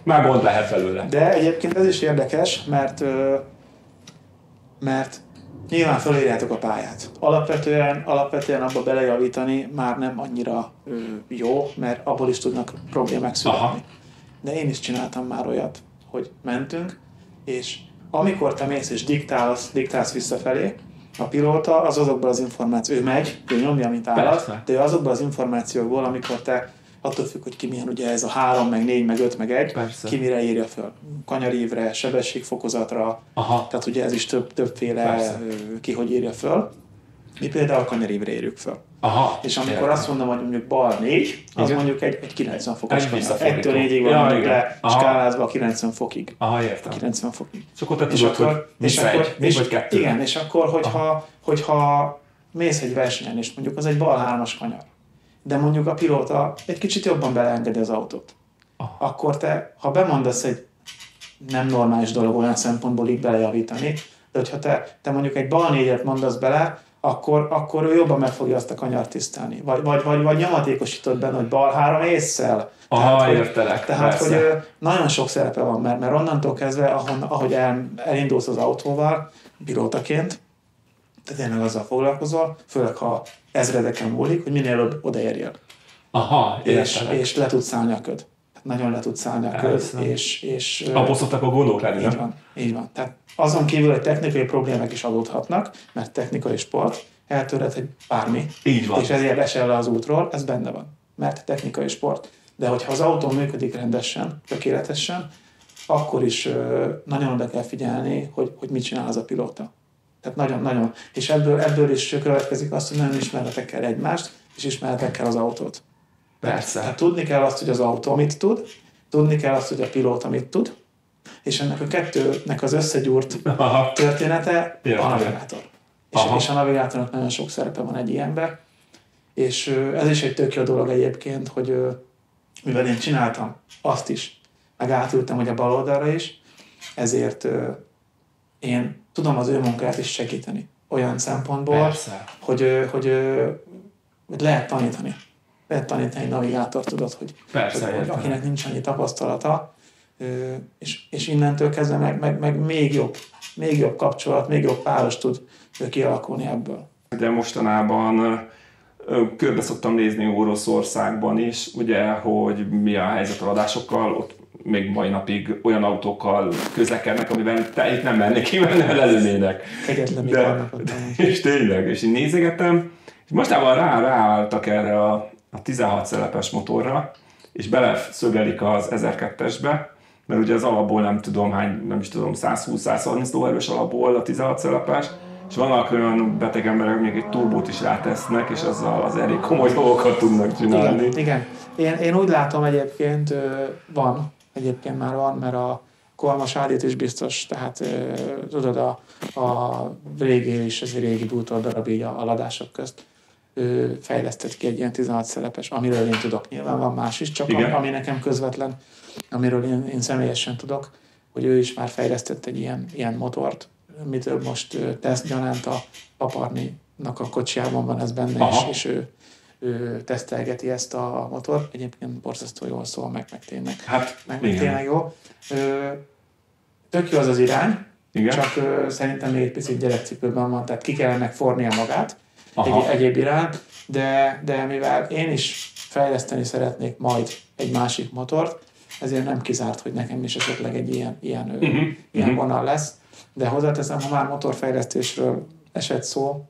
[SPEAKER 2] már gond lehet belőle.
[SPEAKER 1] De egyébként ez is érdekes, mert, mert nyilván felírjátok a pályát. Alapvetően, alapvetően abba belejavítani már nem annyira jó, mert abból is tudnak problémák születni.
[SPEAKER 2] Aha.
[SPEAKER 1] De én is csináltam már olyat, hogy mentünk, és amikor te mész és diktálsz, diktálsz visszafelé, a pilóta az azokból az információ, ő megy, ő nyomja, mint állat, de ő azokból az információkból, amikor te attól függ, hogy ki milyen, ugye ez a három, meg négy, meg öt, meg egy,
[SPEAKER 2] Persze.
[SPEAKER 1] ki mire írja föl. Kanyarívre, sebességfokozatra,
[SPEAKER 2] Aha.
[SPEAKER 1] tehát ugye ez is több, többféle
[SPEAKER 2] Persze.
[SPEAKER 1] ki hogy írja föl. Mi például kanyarívre írjuk föl.
[SPEAKER 2] Aha.
[SPEAKER 1] És amikor
[SPEAKER 2] Értem.
[SPEAKER 1] azt mondom, hogy mondjuk bal 4, az
[SPEAKER 2] Igen.
[SPEAKER 1] mondjuk egy, egy 90 fokos
[SPEAKER 2] Egy
[SPEAKER 1] kanyar.
[SPEAKER 2] visszafordító.
[SPEAKER 1] 1-től 4-ig van
[SPEAKER 2] Ja,
[SPEAKER 1] mondjuk
[SPEAKER 2] igen.
[SPEAKER 1] le,
[SPEAKER 2] Aha.
[SPEAKER 1] skálázva a 90 fokig.
[SPEAKER 2] Aha, értem.
[SPEAKER 1] 90 fokig.
[SPEAKER 2] És akkor te tudod, hogy
[SPEAKER 1] és akkor,
[SPEAKER 2] egy,
[SPEAKER 1] és,
[SPEAKER 2] vagy kettő.
[SPEAKER 1] igen, és akkor, hogyha, hogyha mész egy versenyen, és mondjuk az egy bal hármas kanyar, de mondjuk a pilóta egy kicsit jobban beleengedi az autót,
[SPEAKER 2] Aha.
[SPEAKER 1] akkor te, ha bemondasz egy nem normális dolog olyan szempontból így belejavítani, de hogyha te, te mondjuk egy bal négyet mondasz bele, akkor, akkor ő jobban meg fogja azt a kanyart tisztelni. Vagy, vagy, vagy, vagy nyomatékosított benne, hogy bal három észszel.
[SPEAKER 2] Aha,
[SPEAKER 1] hogy,
[SPEAKER 2] értelek,
[SPEAKER 1] Tehát,
[SPEAKER 2] persze.
[SPEAKER 1] hogy nagyon sok szerepe van, mert, mert onnantól kezdve, ahon, ahogy el, elindulsz az autóval, pilótaként, te tényleg azzal foglalkozol, főleg ha ezredeken múlik, hogy minél előbb odaérjél.
[SPEAKER 2] Aha,
[SPEAKER 1] És,
[SPEAKER 2] értelek.
[SPEAKER 1] és le tudsz szállni a köd. Nagyon le tudsz szállni a
[SPEAKER 2] Persze.
[SPEAKER 1] és, és
[SPEAKER 2] szoktak a gondok lenni,
[SPEAKER 1] így van, így van. Tehát azon kívül, hogy technikai problémák is adódhatnak, mert technikai sport, eltörhet egy bármi,
[SPEAKER 2] Így van.
[SPEAKER 1] és ezért esel le az útról, ez benne van, mert technikai sport. De hogyha az autó működik rendesen, tökéletesen, akkor is nagyon oda kell figyelni, hogy, hogy mit csinál az a pilóta. Tehát nagyon-nagyon. És ebből, ebből is következik azt, hogy nagyon ismerhetek kell egymást, és ismerhetek kell az autót.
[SPEAKER 2] Persze.
[SPEAKER 1] Tehát tudni kell azt, hogy az autó mit tud, tudni kell azt, hogy a pilóta mit tud, és ennek a kettőnek az összegyúrt
[SPEAKER 2] Aha.
[SPEAKER 1] története a
[SPEAKER 2] Értem.
[SPEAKER 1] navigátor. És,
[SPEAKER 2] Aha.
[SPEAKER 1] és a navigátornak nagyon sok szerepe van egy ilyenben, és ez is egy tök jó dolog egyébként, hogy mivel én csináltam azt is, meg átültem a bal oldalra is, ezért én tudom az ő munkáját is segíteni. Olyan szempontból,
[SPEAKER 2] Persze.
[SPEAKER 1] hogy, hogy, hogy lehet tanítani. Lehet tanítani egy navigátor, tudod, hogy,
[SPEAKER 2] Persze,
[SPEAKER 1] hogy,
[SPEAKER 2] értem.
[SPEAKER 1] akinek nincs annyi tapasztalata, és, és innentől kezdve meg, meg, meg még jobb, még jobb kapcsolat, még jobb páros tud kialakulni ebből.
[SPEAKER 2] Ugye mostanában körbe szoktam nézni Oroszországban is, ugye, hogy mi a helyzet a adásokkal, ott még mai napig olyan autókkal közlekednek, amiben te itt nem mennék ki, mert nem lelőnének.
[SPEAKER 1] Kegyetlen
[SPEAKER 2] De-
[SPEAKER 1] amúgy. <laughs>
[SPEAKER 2] És tényleg, és így nézegettem, és mostában rá, ráálltak erre a, a 16 szelepes motorra, és beleszögelik az 1002-esbe, mert ugye az alapból nem tudom hány, nem is tudom, 120-130 lóerős alapból a 16 szelepes, és vannak olyan beteg emberek, még egy turbót is rátesznek, és azzal az elég komoly dolgokat tudnak csinálni.
[SPEAKER 1] Igen, igen. Én, én úgy látom egyébként, van, egyébként már van, mert a Kolmas Ádét is biztos, tehát tudod, a, a régi és egy régi bútor darab így a, a ladások közt fejlesztett ki egy ilyen 16 szelepes, amiről én tudok. Nyilván van más is, csak
[SPEAKER 2] Igen.
[SPEAKER 1] ami, nekem közvetlen, amiről én, én személyesen tudok, hogy ő is már fejlesztett egy ilyen, ilyen motort, mitől most ö, teszt gyanánt a paparninak a kocsijában van ez benne, és,
[SPEAKER 2] Aha.
[SPEAKER 1] és ő, ő tesztelgeti ezt a motort. Egyébként borzasztó jól szól, meg, meg tényleg,
[SPEAKER 2] Hát,
[SPEAKER 1] meg, meg tényleg jó. Ö, tök jó az az irány,
[SPEAKER 2] Igen?
[SPEAKER 1] csak ö, szerintem még egy picit gyerekcipőben van, tehát ki kellene fornia magát
[SPEAKER 2] Aha.
[SPEAKER 1] egy, egyéb irány, de, de mivel én is fejleszteni szeretnék majd egy másik motort, ezért nem kizárt, hogy nekem is esetleg egy ilyen, ilyen, uh-huh. Ilyen
[SPEAKER 2] mhm.
[SPEAKER 1] vonal lesz. De hozzáteszem, ha már motorfejlesztésről esett szó,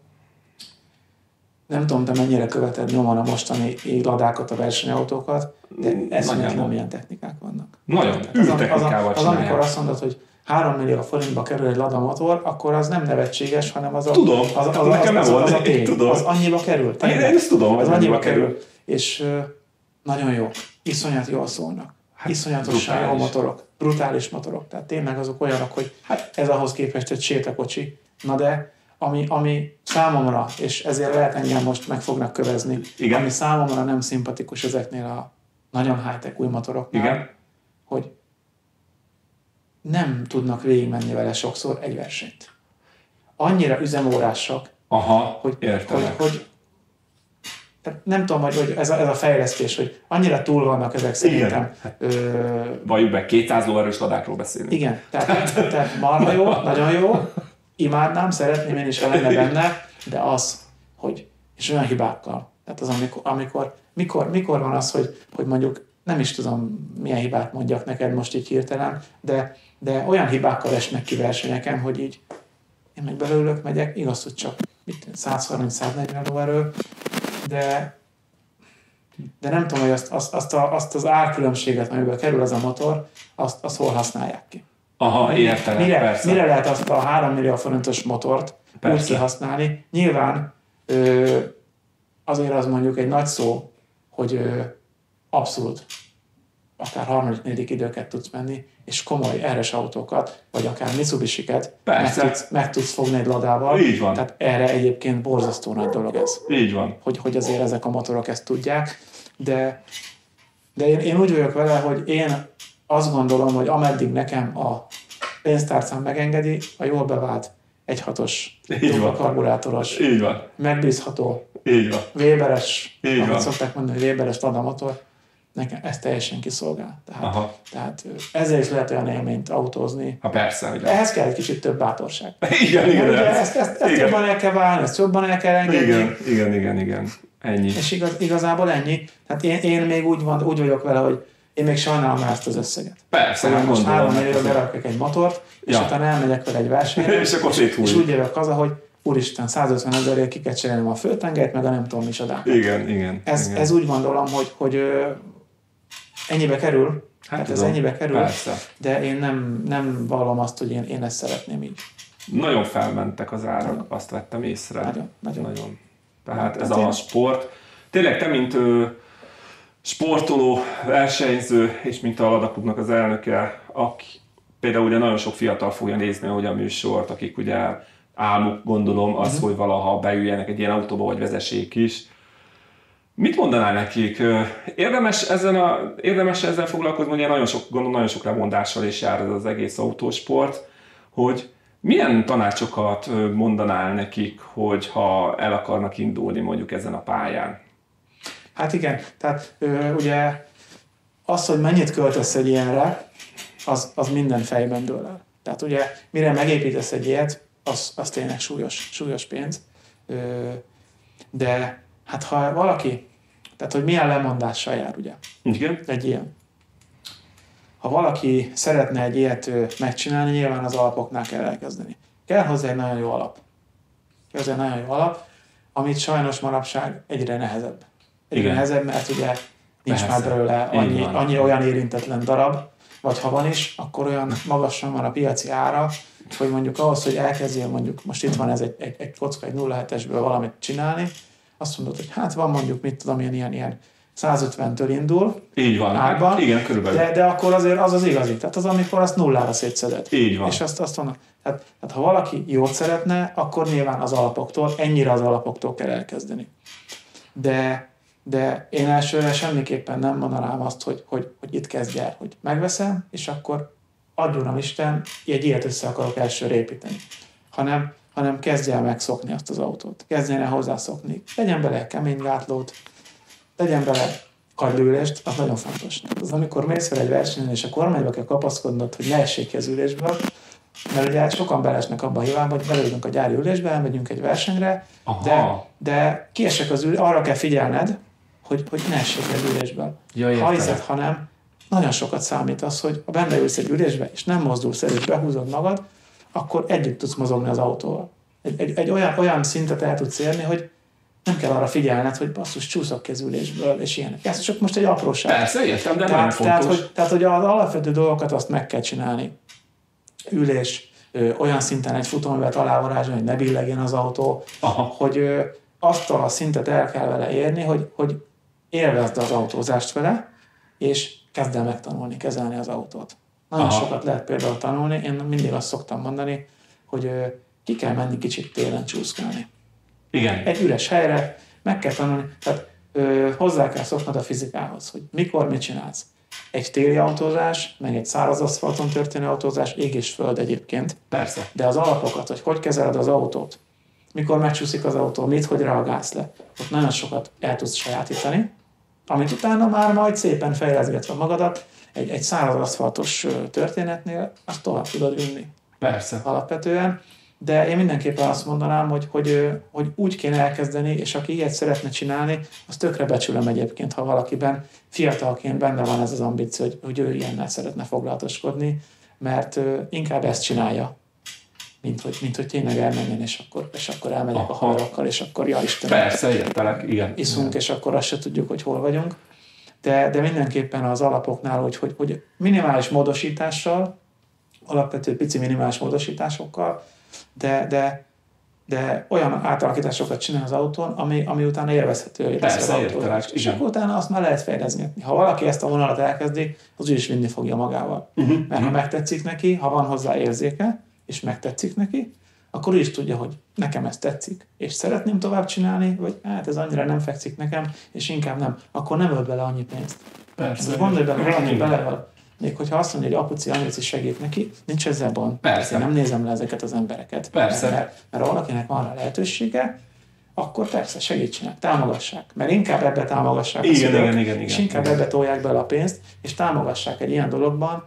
[SPEAKER 1] nem tudom, te mennyire követed nyomon a mostani ladákat, a versenyautókat, de eszméletlen
[SPEAKER 2] Nagyjából.
[SPEAKER 1] milyen technikák vannak.
[SPEAKER 2] Nagyon
[SPEAKER 1] Tehát az, az,
[SPEAKER 2] űrtechnikával
[SPEAKER 1] az,
[SPEAKER 2] csinálják.
[SPEAKER 1] amikor azt mondod, hogy 3 millió forintba kerül egy Lada motor, akkor az nem nevetséges, hanem az a,
[SPEAKER 2] Tudom,
[SPEAKER 1] az, az, az,
[SPEAKER 2] nekem
[SPEAKER 1] az, az, az, a tény.
[SPEAKER 2] én tudom.
[SPEAKER 1] Az annyiba kerül.
[SPEAKER 2] Én,
[SPEAKER 1] tényleg.
[SPEAKER 2] én ezt tudom, hogy
[SPEAKER 1] az
[SPEAKER 2] annyiba kerül.
[SPEAKER 1] kerül. És ö, nagyon jó. Iszonyat jól szólnak. Hát, Iszonyatosan jó motorok. Brutális motorok. Tehát tényleg azok olyanok, hogy hát ez ahhoz képest egy sétakocsi. Na de, ami, ami számomra, és ezért lehet engem most meg fognak kövezni,
[SPEAKER 2] Igen.
[SPEAKER 1] ami számomra nem szimpatikus ezeknél a nagyon high-tech új motoroknál,
[SPEAKER 2] Igen.
[SPEAKER 1] hogy nem tudnak végigmenni vele sokszor egy versenyt. Annyira üzemórásak,
[SPEAKER 2] Aha,
[SPEAKER 1] hogy,
[SPEAKER 2] értelek.
[SPEAKER 1] hogy, hogy tehát nem tudom, hogy, hogy ez, a, ez a fejlesztés, hogy annyira túl vannak ezek szerintem. Ö,
[SPEAKER 2] Valljuk be, 200 lóerős ladákról beszélünk.
[SPEAKER 1] igen, tehát, tehát marha jó, nagyon jó, imádnám, szeretném én is, ha lenne benne, de az, hogy, és olyan hibákkal. Tehát az, amikor, amikor mikor, mikor van az, hogy, hogy mondjuk, nem is tudom, milyen hibát mondjak neked most így hirtelen, de, de olyan hibákkal esnek ki versenyeken, hogy így én meg belőlük megyek, igaz, hogy csak mit 130-140 lóerő, de de nem tudom, hogy azt, azt, azt, a, azt az árkülönbséget, amiben kerül az a motor, azt, azt hol használják ki.
[SPEAKER 2] Aha, értelek,
[SPEAKER 1] mire,
[SPEAKER 2] persze.
[SPEAKER 1] mire lehet azt a 3 millió forintos motort
[SPEAKER 2] Persze.
[SPEAKER 1] úgy kihasználni? Nyilván ö, azért az mondjuk egy nagy szó, hogy ö, abszolút akár harmadik, negyedik időket tudsz menni, és komoly erős autókat, vagy akár Mitsubishi-ket meg
[SPEAKER 2] Persze.
[SPEAKER 1] tudsz, meg tudsz fogni egy ladával.
[SPEAKER 2] Így van.
[SPEAKER 1] Tehát erre egyébként borzasztó nagy dolog ez
[SPEAKER 2] Így van.
[SPEAKER 1] hogy, hogy azért ezek a motorok ezt tudják, de, de én, én úgy vagyok vele, hogy én azt gondolom, hogy ameddig nekem a pénztárcám megengedi, a jól bevált 1.6-os
[SPEAKER 2] Így van.
[SPEAKER 1] karburátoros,
[SPEAKER 2] Így van,
[SPEAKER 1] megbízható,
[SPEAKER 2] így van.
[SPEAKER 1] Weberes,
[SPEAKER 2] Így van.
[SPEAKER 1] szokták mondani, Weberes Lada nekem ez teljesen kiszolgál. Tehát,
[SPEAKER 2] Aha.
[SPEAKER 1] tehát ezzel is lehet olyan élményt autózni.
[SPEAKER 2] Ha persze, hogy
[SPEAKER 1] Ehhez kell egy kicsit több bátorság. <laughs>
[SPEAKER 2] Igen, igen.
[SPEAKER 1] Ugye
[SPEAKER 2] ez-
[SPEAKER 1] ezt, ezt, ezt
[SPEAKER 2] igen.
[SPEAKER 1] jobban el kell válni, ezt jobban el kell engedni.
[SPEAKER 2] Igen, igen, igen, igen. Ennyi.
[SPEAKER 1] És igaz, igazából ennyi. Tehát én, én még úgy, van, úgy vagyok vele, hogy én még sajnálom már ezt az összeget.
[SPEAKER 2] Persze,
[SPEAKER 1] Szóval
[SPEAKER 2] hát
[SPEAKER 1] most három millió berakok egy motort, és
[SPEAKER 2] Ja.
[SPEAKER 1] utána elmegyek vele egy versenyre, <laughs>
[SPEAKER 2] És akkor széthújjuk.
[SPEAKER 1] és úgy jövök haza, hogy úristen, 150 ezerért ki kell cserélnem a főtengelyt, meg a nem tudom micsodát.
[SPEAKER 2] Igen, igen.
[SPEAKER 1] Ez,
[SPEAKER 2] igen.
[SPEAKER 1] ez úgy gondolom, hogy, hogy ennyibe kerül, hát, hát ez
[SPEAKER 2] tudom.
[SPEAKER 1] ennyibe kerül,
[SPEAKER 2] Persze.
[SPEAKER 1] de én nem, nem vallom azt, hogy én, én ezt szeretném így.
[SPEAKER 2] Nagyon felmentek az árak, azt vettem észre.
[SPEAKER 1] Nagyon, nagyon.
[SPEAKER 2] nagyon. Tehát ez
[SPEAKER 1] Hát
[SPEAKER 2] a sport. Tényleg te, mint ö, sportoló, versenyző, és mint a Lada Klubnak az elnöke, aki például ugye nagyon sok fiatal fogja nézni ugye a műsort, akik ugye álmuk gondolom az, hogy valaha beüljenek egy ilyen autóba, vagy vezessék is. Mit mondanál nekik? Érdemes, ezen a, érdemes ezzel foglalkozni, ugye nagyon sok, gondolom nagyon sok lemondással is jár ez az egész autósport, hogy milyen tanácsokat mondanál nekik, hogy ha el akarnak indulni mondjuk ezen a pályán?
[SPEAKER 1] Hát igen, tehát ö, ugye az, hogy mennyit költesz egy ilyenre, az, az minden fejben dől el. Tehát ugye, mire megépítesz egy ilyet, az, az tényleg súlyos, súlyos pénz. Ö, de hát ha valaki, tehát hogy milyen lemondással jár ugye
[SPEAKER 2] Igen?
[SPEAKER 1] egy ilyen. Ha valaki szeretne egy ilyet megcsinálni, nyilván az alapoknál kell elkezdeni. Kell hozzá egy nagyon jó alap. Kell hozzá egy nagyon jó alap, amit sajnos manapság egyre nehezebb. Egyre
[SPEAKER 2] Igen.
[SPEAKER 1] nehezebb, mert ugye nincs
[SPEAKER 2] Persze.
[SPEAKER 1] már belőle annyi, annyi olyan érintetlen darab, vagy ha van is, akkor olyan magasan van a piaci ára, hogy mondjuk ahhoz, hogy elkezdjél mondjuk, most itt van ez egy, egy, egy kocka, egy 07-esből valamit csinálni, azt mondod, hogy hát van mondjuk, mit tudom, ilyen, ilyen, ilyen 150-től indul,
[SPEAKER 2] Így van.
[SPEAKER 1] árban,
[SPEAKER 2] Igen, körülbelül.
[SPEAKER 1] de, de akkor azért az az igazi. Tehát az, amikor azt nullára szétszeded.
[SPEAKER 2] Így van.
[SPEAKER 1] És azt, azt mondom, tehát, tehát ha valaki jót szeretne, akkor nyilván az alapoktól, ennyire az alapoktól kell elkezdeni. De, de én elsőre semmiképpen nem mondanám azt, hogy, hogy, hogy itt kezdj el, hogy megveszem, és akkor adj Uram Isten, egy ilyet össze akarok elsőre építeni. Hanem, hanem kezdj el megszokni azt az autót. Kezdjen el hozzászokni. Legyen bele kemény gátlót, legyen bele kagylőülést, az nagyon fontos. Az amikor mész fel egy versenyen, és a kormányba kell kapaszkodnod, hogy ne essék ki az ülésből, mert ugye sokan belesnek abba a hibába, hogy belülünk a gyári ülésbe, elmegyünk egy versenyre,
[SPEAKER 2] Aha.
[SPEAKER 1] de, de kiesek az ülés, arra kell figyelned, hogy, hogy ne essék az ülésből.
[SPEAKER 2] Ja,
[SPEAKER 1] ha hiszed, ha nem, nagyon sokat számít az, hogy ha benne ülsz egy ülésbe, és nem mozdulsz el, és behúzod magad, akkor együtt tudsz mozogni az autóval. Egy, egy, egy olyan, olyan szintet el tudsz érni, hogy nem kell arra figyelned, hogy basszus, csúszok ki az ülésből, és ilyenek. Ez csak most egy apróság.
[SPEAKER 2] Persze, értem, de
[SPEAKER 1] Tehát, tehát,
[SPEAKER 2] fontos.
[SPEAKER 1] hogy, tehát, hogy az alapvető dolgokat azt meg kell csinálni. Ülés, ö, olyan szinten egy futóművet alávarázsolni, hogy ne billegjen az autó,
[SPEAKER 2] Aha.
[SPEAKER 1] hogy ö, azt a szintet el kell vele érni, hogy, hogy élvezd az autózást vele, és kezd el megtanulni kezelni az autót. Nagyon
[SPEAKER 2] Aha.
[SPEAKER 1] sokat lehet például tanulni, én mindig azt szoktam mondani, hogy ki kell menni kicsit télen csúszkálni
[SPEAKER 2] Igen.
[SPEAKER 1] egy üres helyre, meg kell tanulni, tehát ö, hozzá kell szoknod a fizikához, hogy mikor mit csinálsz. Egy téli autózás, meg egy száraz aszfalton történő autózás, ég és föld egyébként,
[SPEAKER 2] Persze.
[SPEAKER 1] de az alapokat, hogy hogy kezeled az autót, mikor megcsúszik az autó, mit, hogy reagálsz le, ott nagyon sokat el tudsz sajátítani, amit utána már majd szépen fejleszgetve magadat, egy, egy száraz aszfaltos történetnél, azt tovább tudod vinni
[SPEAKER 2] Persze.
[SPEAKER 1] alapvetően, de én mindenképpen azt mondanám, hogy, hogy, hogy úgy kéne elkezdeni, és aki ilyet szeretne csinálni, azt tökre becsülöm egyébként, ha valakiben fiatalként benne van ez az ambíció, hogy, hogy ő ilyennel szeretne foglalatoskodni, mert inkább ezt csinálja, mint hogy, mint hogy tényleg elmenjen, és akkor, és akkor elmegyek a
[SPEAKER 2] Aha.
[SPEAKER 1] haverokkal, és akkor ja Istenem,
[SPEAKER 2] Persze, értelek. Igen.
[SPEAKER 1] iszunk, és akkor azt se tudjuk, hogy hol vagyunk. De, de mindenképpen az alapoknál, hogy, hogy, hogy minimális módosítással, alapvető pici minimális módosításokkal, de, de, de olyan átalakításokat csinál az autón, ami, ami utána élvezhető lesz
[SPEAKER 2] Persze,
[SPEAKER 1] az autó. És akkor utána azt már lehet fejleszgetni. Ha valaki ezt a vonalat elkezdi, az is vinni fogja magával.
[SPEAKER 2] Uh-huh.
[SPEAKER 1] Mert ha megtetszik neki, ha van hozzá érzéke, és megtetszik neki, akkor ő is tudja, hogy nekem ez tetszik, és szeretném tovább csinálni, vagy hát ez annyira nem fekszik nekem, és inkább nem, akkor nem öl bele annyi pénzt.
[SPEAKER 2] Persze.
[SPEAKER 1] Szóval gondolj bele, valaki
[SPEAKER 2] Igen.
[SPEAKER 1] belevel még hogyha azt mondja, hogy apuci, anyuci segít neki, nincs ezzel gond.
[SPEAKER 2] Persze.
[SPEAKER 1] Én nem nézem le ezeket az embereket.
[SPEAKER 2] Persze.
[SPEAKER 1] Mert, mert ha valakinek van rá lehetősége, akkor persze segítsenek, támogassák. Mert inkább ebbe támogassák
[SPEAKER 2] Igen,
[SPEAKER 1] szülők,
[SPEAKER 2] igen, igen,
[SPEAKER 1] és
[SPEAKER 2] igen.
[SPEAKER 1] inkább ebbe tolják bele a pénzt, és támogassák egy ilyen dologban,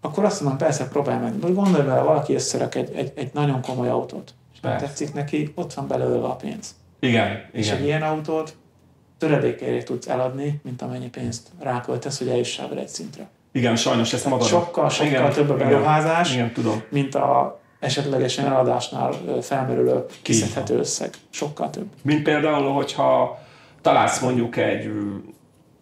[SPEAKER 1] akkor azt mondom, persze próbálj meg. Vagy Gondolj bele, valaki összerak egy, egy, egy nagyon komoly autót, és nem
[SPEAKER 2] Persze.
[SPEAKER 1] tetszik neki, ott van belőle a pénz.
[SPEAKER 2] Igen,
[SPEAKER 1] És egy
[SPEAKER 2] igen.
[SPEAKER 1] ilyen autót töredékérét tudsz eladni, mint amennyi pénzt ráköltesz, hogy eljussál vele egy szintre.
[SPEAKER 2] Igen, sajnos ezt magadnak.
[SPEAKER 1] Sokkal, sokkal
[SPEAKER 2] igen,
[SPEAKER 1] több a
[SPEAKER 2] igen,
[SPEAKER 1] beruházás,
[SPEAKER 2] Igen, tudom.
[SPEAKER 1] mint a esetlegesen eladásnál felmerülő kiszedhető összeg. Sokkal több.
[SPEAKER 2] Mint például, hogyha találsz mondjuk egy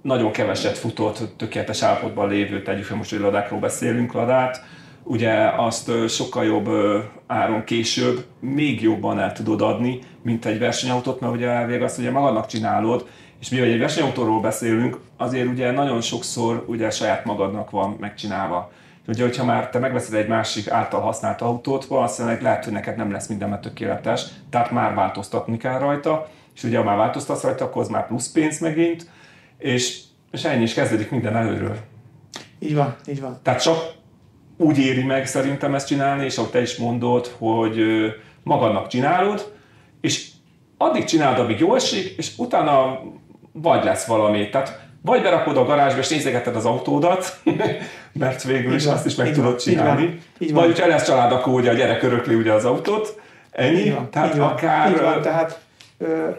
[SPEAKER 2] nagyon keveset futott, tökéletes állapotban lévő, tegyük fel most, hogy ladákról beszélünk, ladát, ugye azt sokkal jobb áron később még jobban el tudod adni, mint egy versenyautót, mert ugye elvég azt ugye magadnak csinálod, és mivel egy versenyautóról beszélünk, azért ugye nagyon sokszor ugye saját magadnak van megcsinálva. Ugye, hogyha már te megveszed egy másik által használt autót, valószínűleg lehet, hogy neked nem lesz minden tökéletes, tehát már változtatni kell rajta, és ugye ha már változtatsz rajta, akkor az már plusz pénz megint, és, és ennyi is kezdődik minden előről.
[SPEAKER 1] Így van, így van.
[SPEAKER 2] Tehát csak úgy éri meg szerintem ezt csinálni, és ahogy te is mondod, hogy magadnak csinálod, és addig csinálod, amíg jól esik, és utána vagy lesz valami. Tehát vagy berakod a garázsba, és nézegeted az autódat, <laughs> mert végül is
[SPEAKER 1] van,
[SPEAKER 2] azt is meg tudod
[SPEAKER 1] van, így van,
[SPEAKER 2] csinálni.
[SPEAKER 1] így van.
[SPEAKER 2] Vagy hogyha lesz család, akkor ugye a gyerek örökli ugye az autót. Ennyi.
[SPEAKER 1] Így van,
[SPEAKER 2] Tehát
[SPEAKER 1] így van,
[SPEAKER 2] akár...
[SPEAKER 1] így van, tehát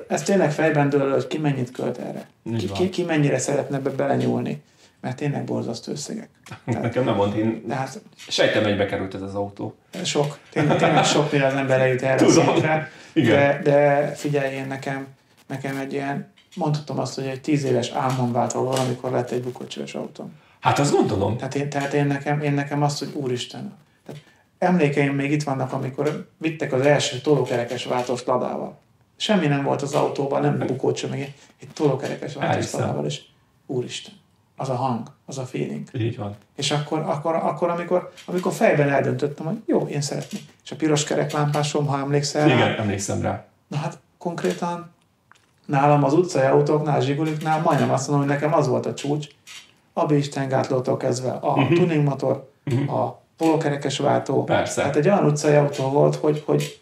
[SPEAKER 1] ez tényleg fejben dől, hogy ki mennyit költ erre. Ki, ki, ki mennyire szeretne be belenyúlni. Mert tényleg borzasztó összegek. <laughs> Tehát,
[SPEAKER 2] Nekem nem mond, én
[SPEAKER 1] tehát
[SPEAKER 2] sejtem, hogy bekerült ez az autó.
[SPEAKER 1] sok, tényleg, tényleg sok mire az ember eljut erre
[SPEAKER 2] Tudom.
[SPEAKER 1] szintre.
[SPEAKER 2] Igen.
[SPEAKER 1] De, de figyelj, én nekem, nekem egy ilyen, mondhatom azt, hogy egy tíz éves álmom vált valahol, amikor lett egy bukócsöves autóm.
[SPEAKER 2] Hát azt gondolom.
[SPEAKER 1] Tehát én, tehát én, nekem, én nekem azt, hogy úristen. Tehát emlékeim még itt vannak, amikor vittek az első tolókerekes váltós ladával. Semmi nem volt az autóban, nem bukócső, meg egy, tolókerekes váltós
[SPEAKER 2] Elhiszem.
[SPEAKER 1] ladával, és úristen, az a hang, az a feeling.
[SPEAKER 2] Így van.
[SPEAKER 1] És akkor, akkor, akkor amikor, amikor fejben eldöntöttem, hogy jó, én szeretnék. És a piros kereklámpásom, ha emlékszel rá,
[SPEAKER 2] Igen, emlékszem rá.
[SPEAKER 1] Na hát konkrétan nálam az utcai autóknál, Zsiguliknál majdnem azt mondom, hogy nekem az volt a csúcs. A gátlótól kezdve a uh-huh. tuning motor, uh-huh. a tolókerekes váltó.
[SPEAKER 2] Mhm. Persze.
[SPEAKER 1] Hát egy olyan utcai autó volt, hogy, hogy,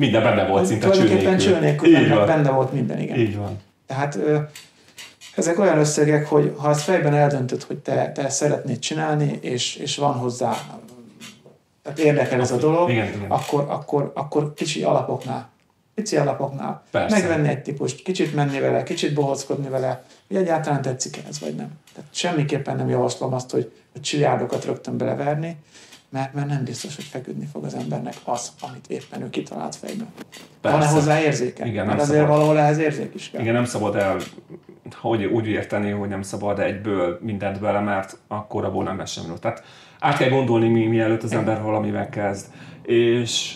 [SPEAKER 2] Minden benne volt szinte cső
[SPEAKER 1] tulajdonképpen
[SPEAKER 2] nélkül.
[SPEAKER 1] cső nélkül benne, volt minden, igen.
[SPEAKER 2] Így van.
[SPEAKER 1] Tehát ezek olyan összegek, hogy ha azt fejben eldöntöd, hogy te, te szeretnéd csinálni, és, és van hozzá, tehát érdekel ez a dolog,
[SPEAKER 2] Igen, igen.
[SPEAKER 1] Akkor, akkor, akkor kicsi alapoknál, pici alapoknál
[SPEAKER 2] Persze.
[SPEAKER 1] megvenni egy típust, kicsit menni vele, kicsit bohockodni vele, hogy egyáltalán tetszik ez, vagy nem. Tehát semmiképpen nem javaslom azt, hogy, hogy csilliárdokat rögtön beleverni, mert, mert nem biztos, hogy feküdni fog az embernek az, amit éppen ő kitalált fejben. Van-e hozzá érzéke?
[SPEAKER 2] Igen,
[SPEAKER 1] mert azért
[SPEAKER 2] szabad.
[SPEAKER 1] valahol ehhez érzék is kell.
[SPEAKER 2] Igen, nem szabad el, hogy úgy érteni, hogy nem szabad egyből mindent bele, mert akkor abból nem lesz semmi. Tehát át kell gondolni, mi, mielőtt az ember valamivel kezd. És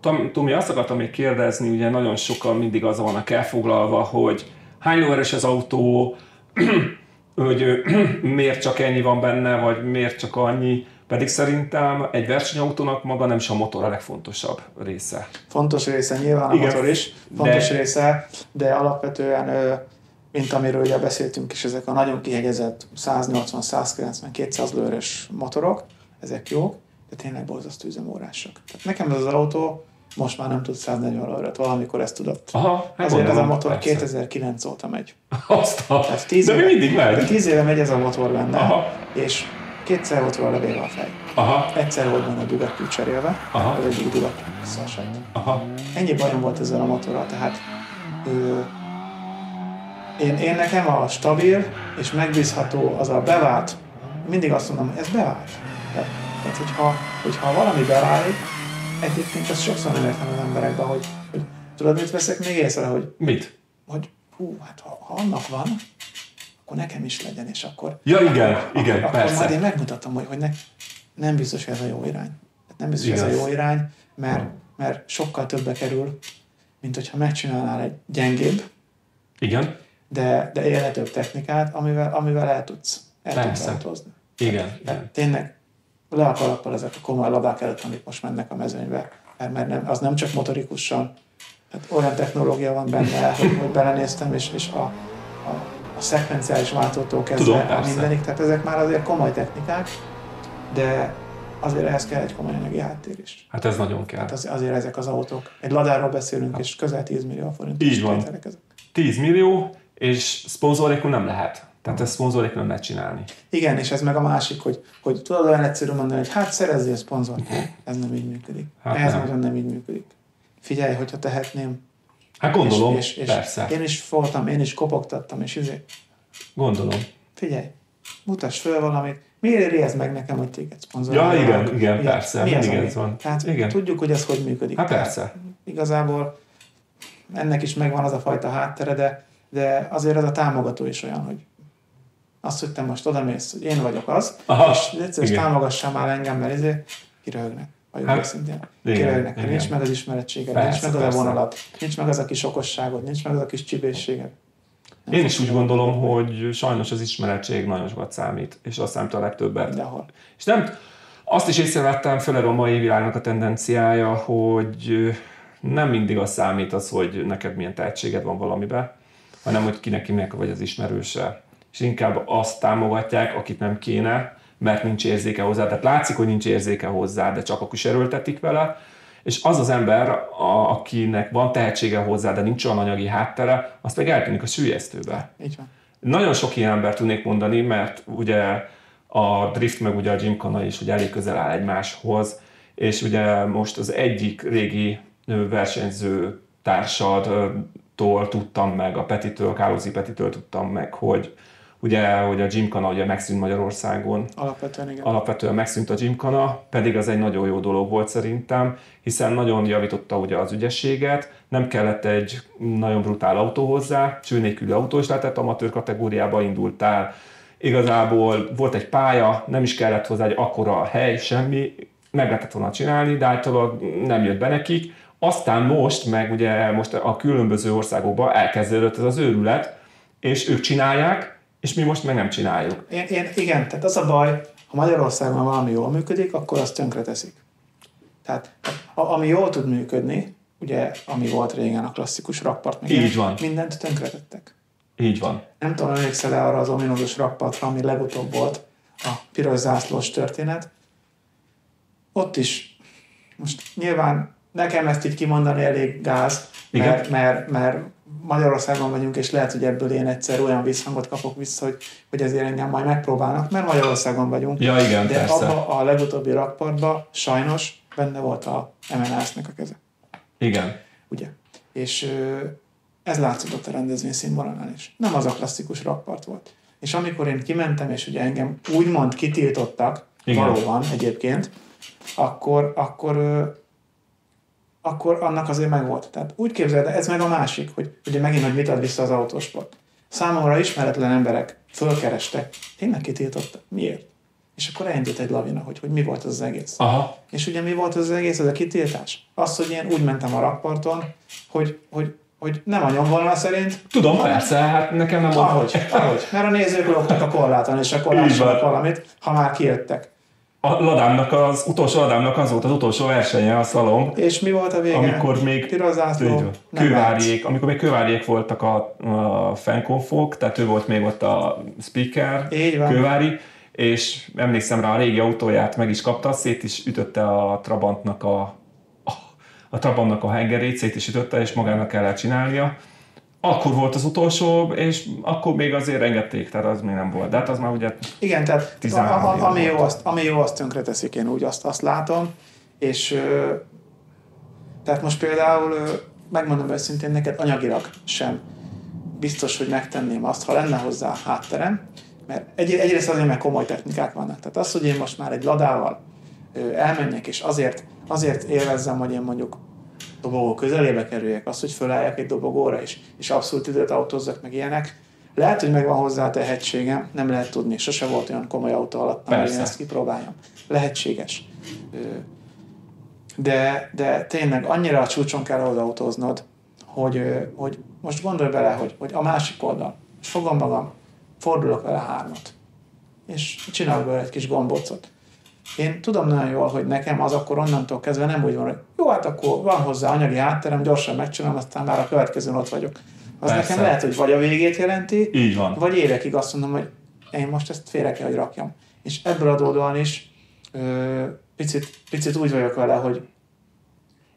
[SPEAKER 2] Tom- Tomi, azt akartam még kérdezni, ugye nagyon sokan mindig az vannak elfoglalva, hogy hány lóerős az autó, <clears throat> hogy <clears throat> miért csak ennyi van benne, vagy miért csak annyi, pedig szerintem egy versenyautónak maga nem is a motor a legfontosabb része.
[SPEAKER 1] Fontos része nyilván a
[SPEAKER 2] Igen.
[SPEAKER 1] motor is, fontos
[SPEAKER 2] De-
[SPEAKER 1] része, de alapvetően, mint amiről ugye beszéltünk is, ezek a nagyon kihegyezett 180, 190, 200 lőrös motorok, ezek jók, de tényleg borzasztó üzemórásak. Tehát nekem ez az autó most már nem tud 140 lőröt, valamikor ezt tudott.
[SPEAKER 2] Aha, hát
[SPEAKER 1] Azért ez a motor
[SPEAKER 2] persze.
[SPEAKER 1] 2009 óta megy.
[SPEAKER 2] Azt a...
[SPEAKER 1] Tehát 10
[SPEAKER 2] De mi
[SPEAKER 1] éve,
[SPEAKER 2] mindig megy.
[SPEAKER 1] 10 éve megy ez a motor benne,
[SPEAKER 2] Aha.
[SPEAKER 1] és kétszer volt róla levéve a fej.
[SPEAKER 2] Aha,
[SPEAKER 1] Egyszer volt benne a dugattyú cserélve,
[SPEAKER 2] Aha.
[SPEAKER 1] az egyik dugattyú visszaesett.
[SPEAKER 2] aha.
[SPEAKER 1] Ennyi bajom volt ezzel a motorral, tehát ö, én, én nekem a stabil és megbízható, az a bevált, mindig azt mondom, hogy ez bevált. Tehát, tehát hogyha, hogyha valami beválik, egyébként ezt sokszor nem értem az emberekbe, hogy, hogy tudod, mit veszek még észre, hogy,
[SPEAKER 2] Mit?
[SPEAKER 1] hogy hú, hát ha, ha annak van, akkor nekem is legyen, és akkor,
[SPEAKER 2] Ja, igen, igen,
[SPEAKER 1] akkor majd
[SPEAKER 2] persze.
[SPEAKER 1] én megmutatom, hogy, hogy ne, nem biztos, hogy ez a jó irány. Tehát nem biztos, hogy ez a jó irány, mert, mert sokkal többe kerül, mint hogyha megcsinálnál egy gyengébb,
[SPEAKER 2] Igen,
[SPEAKER 1] de, de élhetőbb technikát, amivel, amivel el tudsz, el tudsz
[SPEAKER 2] Persze.
[SPEAKER 1] autózni.
[SPEAKER 2] igen,
[SPEAKER 1] Tehát
[SPEAKER 2] igen.
[SPEAKER 1] tényleg le a kalappal ezek a komoly labák előtt, amik most mennek a mezőnybe, mert, mert nem, az nem csak motorikusan, tehát olyan technológia van benne, hogy, hogy belenéztem, és, és a, a szekvenciális váltótól kezdve
[SPEAKER 2] Tudom,
[SPEAKER 1] a mindenig, tehát ezek már azért komoly technikák, de azért ehhez kell egy komoly anyagi háttér is.
[SPEAKER 2] Hát ez nagyon kell.
[SPEAKER 1] Hát az, azért ezek az autók. Egy ladáról beszélünk, és közel 10 millió forint.
[SPEAKER 2] Így van. 10 millió, és szponzorékul nem lehet. Tehát ezt szponzorékul nem lehet csinálni.
[SPEAKER 1] Igen, és ez meg a másik, hogy, hogy tudod olyan egyszerű mondani, hogy hát szerezzél szponzort. Ez nem így működik.
[SPEAKER 2] Hát
[SPEAKER 1] Ez
[SPEAKER 2] nem.
[SPEAKER 1] nagyon nem így működik. Figyelj, hogyha tehetném.
[SPEAKER 2] Hát gondolom,
[SPEAKER 1] és, és, és
[SPEAKER 2] persze.
[SPEAKER 1] Én is voltam, én is kopogtattam, és izé,
[SPEAKER 2] Gondolom.
[SPEAKER 1] figyelj, mutass föl valamit. Miért éri ez meg nekem, hogy téged szponzorálnak?
[SPEAKER 2] Ja, igen, igen,
[SPEAKER 1] Ugye,
[SPEAKER 2] persze,
[SPEAKER 1] mi
[SPEAKER 2] mindig
[SPEAKER 1] ami-
[SPEAKER 2] ez van.
[SPEAKER 1] Tehát
[SPEAKER 2] Igen.
[SPEAKER 1] tudjuk, hogy ez hogy működik.
[SPEAKER 2] Hát
[SPEAKER 1] Tehát
[SPEAKER 2] persze.
[SPEAKER 1] Igazából ennek is megvan az a fajta háttere, de, de azért ez a támogató is olyan, hogy azt, hogy te most odamész, hogy én vagyok az,
[SPEAKER 2] Aha,
[SPEAKER 1] és egyszerűen
[SPEAKER 2] igen.
[SPEAKER 1] támogassál már engem, mert izé, kiröhögnek. Vagyok
[SPEAKER 2] Hát,
[SPEAKER 1] őszintén.
[SPEAKER 2] igen.
[SPEAKER 1] nincs meg az ismerettséged,
[SPEAKER 2] Persze,
[SPEAKER 1] nincs meg az
[SPEAKER 2] persze.
[SPEAKER 1] a vonalat, nincs meg az a kis okosságod, nincs meg az a kis csibészséged.
[SPEAKER 2] Én is úgy gondolom, hogy sajnos az ismerettség nagyon sokat számít, és azt számít a legtöbbet.
[SPEAKER 1] Mindenhol.
[SPEAKER 2] És nem, azt is észrevettem, főleg a mai világnak a tendenciája, hogy nem mindig az számít az, hogy neked milyen tehetséged van valamiben, hanem hogy kinek kinek vagy az ismerőse. És inkább azt támogatják, akit nem kéne, mert nincs érzéke hozzá. Tehát látszik, hogy nincs érzéke hozzá, de csak is erőltetik vele. És az az ember, a, akinek van tehetsége hozzá, de nincs olyan anyagi háttere, azt meg eltűnik a sülyeztőbe.
[SPEAKER 1] Így van.
[SPEAKER 2] Nagyon sok ilyen ember tudnék mondani, mert ugye a Drift meg ugye a Gymkhana is ugye elég közel áll egymáshoz, és ugye most az egyik régi versenyző társadtól tudtam meg, a Petitől, Kálózi Petitől tudtam meg, hogy ugye, hogy a Gymkhana ugye megszűnt Magyarországon,
[SPEAKER 1] Alapvetően igen.
[SPEAKER 2] alapvetően megszűnt a Gymkhana, pedig az egy nagyon jó dolog volt szerintem, hiszen nagyon javította ugye az ügyességet, nem kellett egy nagyon brutál autó hozzá, cső nélküli autó is lehetett, amatőr kategóriába indultál, igazából volt egy pálya, nem is kellett hozzá egy akkora hely, semmi, meg lehetett volna csinálni, de általában nem jött be nekik. Aztán most, meg ugye most a különböző országokban elkezdődött ez az őrület, és ők csinálják, és mi most meg nem csináljuk.
[SPEAKER 1] Én, én, igen, tehát az a baj, ha Magyarországon valami jól működik, akkor azt tönkre teszik. Tehát a, ami jól tud működni, ugye, ami volt régen a klasszikus rakpart, meg
[SPEAKER 2] Így van.
[SPEAKER 1] mindent tönkretettek.
[SPEAKER 2] Így van.
[SPEAKER 1] Nem tudom, emlékszel-e arra az ominózus rakpartra, ami legutóbb volt, a piros zászlós történet. Ott is, most nyilván nekem ezt így kimondani elég gáz,
[SPEAKER 2] Igen.
[SPEAKER 1] mert, mert, mert Magyarországon vagyunk, és lehet, hogy ebből én egyszer olyan visszhangot kapok vissza, hogy, hogy ezért engem majd megpróbálnak, mert Magyarországon vagyunk.
[SPEAKER 2] Ja, igen,
[SPEAKER 1] De
[SPEAKER 2] persze.
[SPEAKER 1] abba a legutóbbi rakpartban sajnos benne volt a MNS-nek a keze.
[SPEAKER 2] Igen.
[SPEAKER 1] Ugye? És ez látszott a rendezvény színvonalán is. Nem az a klasszikus rakpart volt. És amikor én kimentem, és ugye engem úgymond kitiltottak,
[SPEAKER 2] Igen.
[SPEAKER 1] Valóban egyébként, akkor, akkor, akkor annak azért megvolt. Tehát úgy képzeld, el, ez meg a másik, hogy ugye megint, hogy mit ad vissza az autósport. Számomra ismeretlen emberek fölkerestek, tényleg kitiltottak. Miért? És akkor elindult egy lavina, hogy, hogy mi volt az, az egész.
[SPEAKER 2] Aha.
[SPEAKER 1] És ugye mi volt az egész, ez a kitiltás? Az, hogy én úgy mentem a rakparton, hogy, hogy, hogy nem a nyomvonal szerint,
[SPEAKER 2] Tudom, persze, hát nekem nem volt.
[SPEAKER 1] ahogy, ahogy. Mert a nézők lógtak a korláton, és akkor lássanak valamit, ha már kijöttek.
[SPEAKER 2] A ladámnak az utolsó ladámnak az volt az utolsó versenye a szalom,
[SPEAKER 1] És mi volt a vége?
[SPEAKER 2] amikor még kőváriék, amikor még kőváriék voltak a, a fankonfok, tehát ő volt még ott a speaker,
[SPEAKER 1] Így van.
[SPEAKER 2] kővári, és emlékszem rá, a régi autóját meg is kapta, szét is ütötte a Trabantnak a, a, a Trabantnak a hengerét, szét is ütötte, és magának kellett csinálnia. Akkor volt az utolsó, és akkor még azért engedték, tehát az még nem volt. De hát az már ugye
[SPEAKER 1] Igen, tehát a,
[SPEAKER 2] 13
[SPEAKER 1] a, ami, jó, azt, ami jó, azt tönkre teszik, én úgy azt, azt látom. És tehát most például, megmondom őszintén, neked anyagilag sem biztos, hogy megtenném azt, ha lenne hozzá hátterem, mert egy, egyrészt azért, mert komoly technikák vannak. Tehát az, hogy én most már egy ladával elmenjek, és azért, azért élvezzem, hogy én mondjuk dobogó közelébe kerüljek, az, hogy fölálljak egy dobogóra, és, és abszolút időt autózzak, meg ilyenek. Lehet, hogy megvan hozzá a tehetségem, nem lehet tudni, sose volt olyan komoly autó alatt, hogy én ezt kipróbáljam. Lehetséges. De, de tényleg annyira a csúcson kell ahhoz autóznod, hogy, hogy most gondolj bele, hogy, hogy a másik oldal, és fogom magam, fordulok vele hármat, és csinálok vele egy kis gombócot. Én tudom nagyon jól, hogy nekem az akkor onnantól kezdve nem úgy van, hogy jó, hát akkor van hozzá anyagi hátterem, gyorsan megcsinálom, aztán már a következőn ott vagyok. az
[SPEAKER 2] Persze.
[SPEAKER 1] nekem lehet, hogy vagy a végét jelenti,
[SPEAKER 2] Így van.
[SPEAKER 1] vagy évekig azt mondom, hogy én most ezt félre kell, hogy rakjam. És ebből adódóan is ö, picit, picit úgy vagyok vele, hogy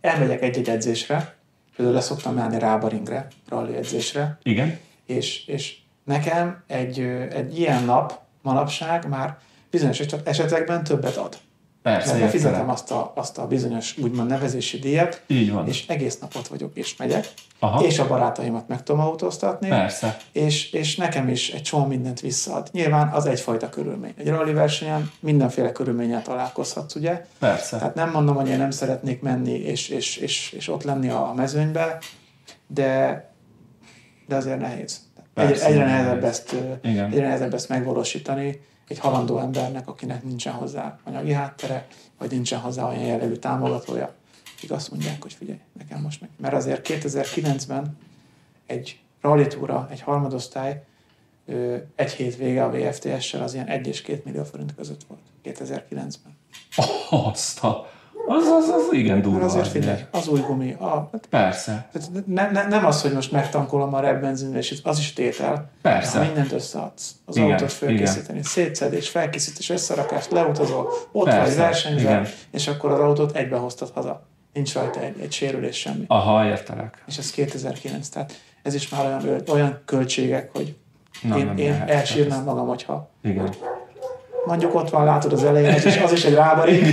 [SPEAKER 1] elmegyek egy-egy edzésre, például le szoktam menni Rábaringre, rally edzésre,
[SPEAKER 2] Igen.
[SPEAKER 1] és, és nekem egy, egy ilyen nap manapság már bizonyos eset- esetekben többet ad.
[SPEAKER 2] Persze,
[SPEAKER 1] Mert befizetem azt a, azt a bizonyos úgymond nevezési díjat,
[SPEAKER 2] Így van.
[SPEAKER 1] és egész napot vagyok, és megyek,
[SPEAKER 2] Aha.
[SPEAKER 1] és a barátaimat meg tudom autóztatni,
[SPEAKER 2] Persze.
[SPEAKER 1] és, és nekem is egy csomó mindent visszaad. Nyilván az egyfajta körülmény. Egy rally versenyen mindenféle körülménnyel találkozhatsz, ugye?
[SPEAKER 2] Persze.
[SPEAKER 1] Tehát nem mondom, hogy én nem szeretnék menni és, és, és, és ott lenni a mezőnybe, de, de azért nehéz.
[SPEAKER 2] Persze,
[SPEAKER 1] egyre
[SPEAKER 2] nehéz.
[SPEAKER 1] nehezebb ezt,
[SPEAKER 2] Igen.
[SPEAKER 1] egyre nehezebb ezt megvalósítani egy halandó embernek, akinek nincsen hozzá anyagi háttere, vagy nincsen hozzá olyan jellegű támogatója, akik azt mondják, hogy figyelj, nekem most meg. Mert azért 2009-ben egy rallitúra, egy harmadosztály egy hét vége a VFTS-sel az ilyen 1 és 2 millió forint között volt 2009-ben.
[SPEAKER 2] Azt a... Az, az, az igen durva.
[SPEAKER 1] Azért
[SPEAKER 2] az,
[SPEAKER 1] figyelj, az új gumi, a,
[SPEAKER 2] Persze.
[SPEAKER 1] tehát ne, ne, nem az, hogy most megtankolom a repbenzinre, és az is tétel.
[SPEAKER 2] Persze.
[SPEAKER 1] Ha mindent összeadsz, az
[SPEAKER 2] Igen,
[SPEAKER 1] autót felkészíteni, szétszedés, felkészítés, összerakás, leutazol, ott
[SPEAKER 2] Persze,
[SPEAKER 1] vagy versenyzel, és akkor az autót egybe hoztad haza. Nincs rajta egy, egy sérülés semmi.
[SPEAKER 2] Aha, értelek.
[SPEAKER 1] És ez 2009, tehát ez is már olyan, olyan költségek, hogy
[SPEAKER 2] Na,
[SPEAKER 1] én, én elsírnám magam, hogyha
[SPEAKER 2] Igen.
[SPEAKER 1] Mondjuk ott van, látod az elején, az is, az is egy rábaring,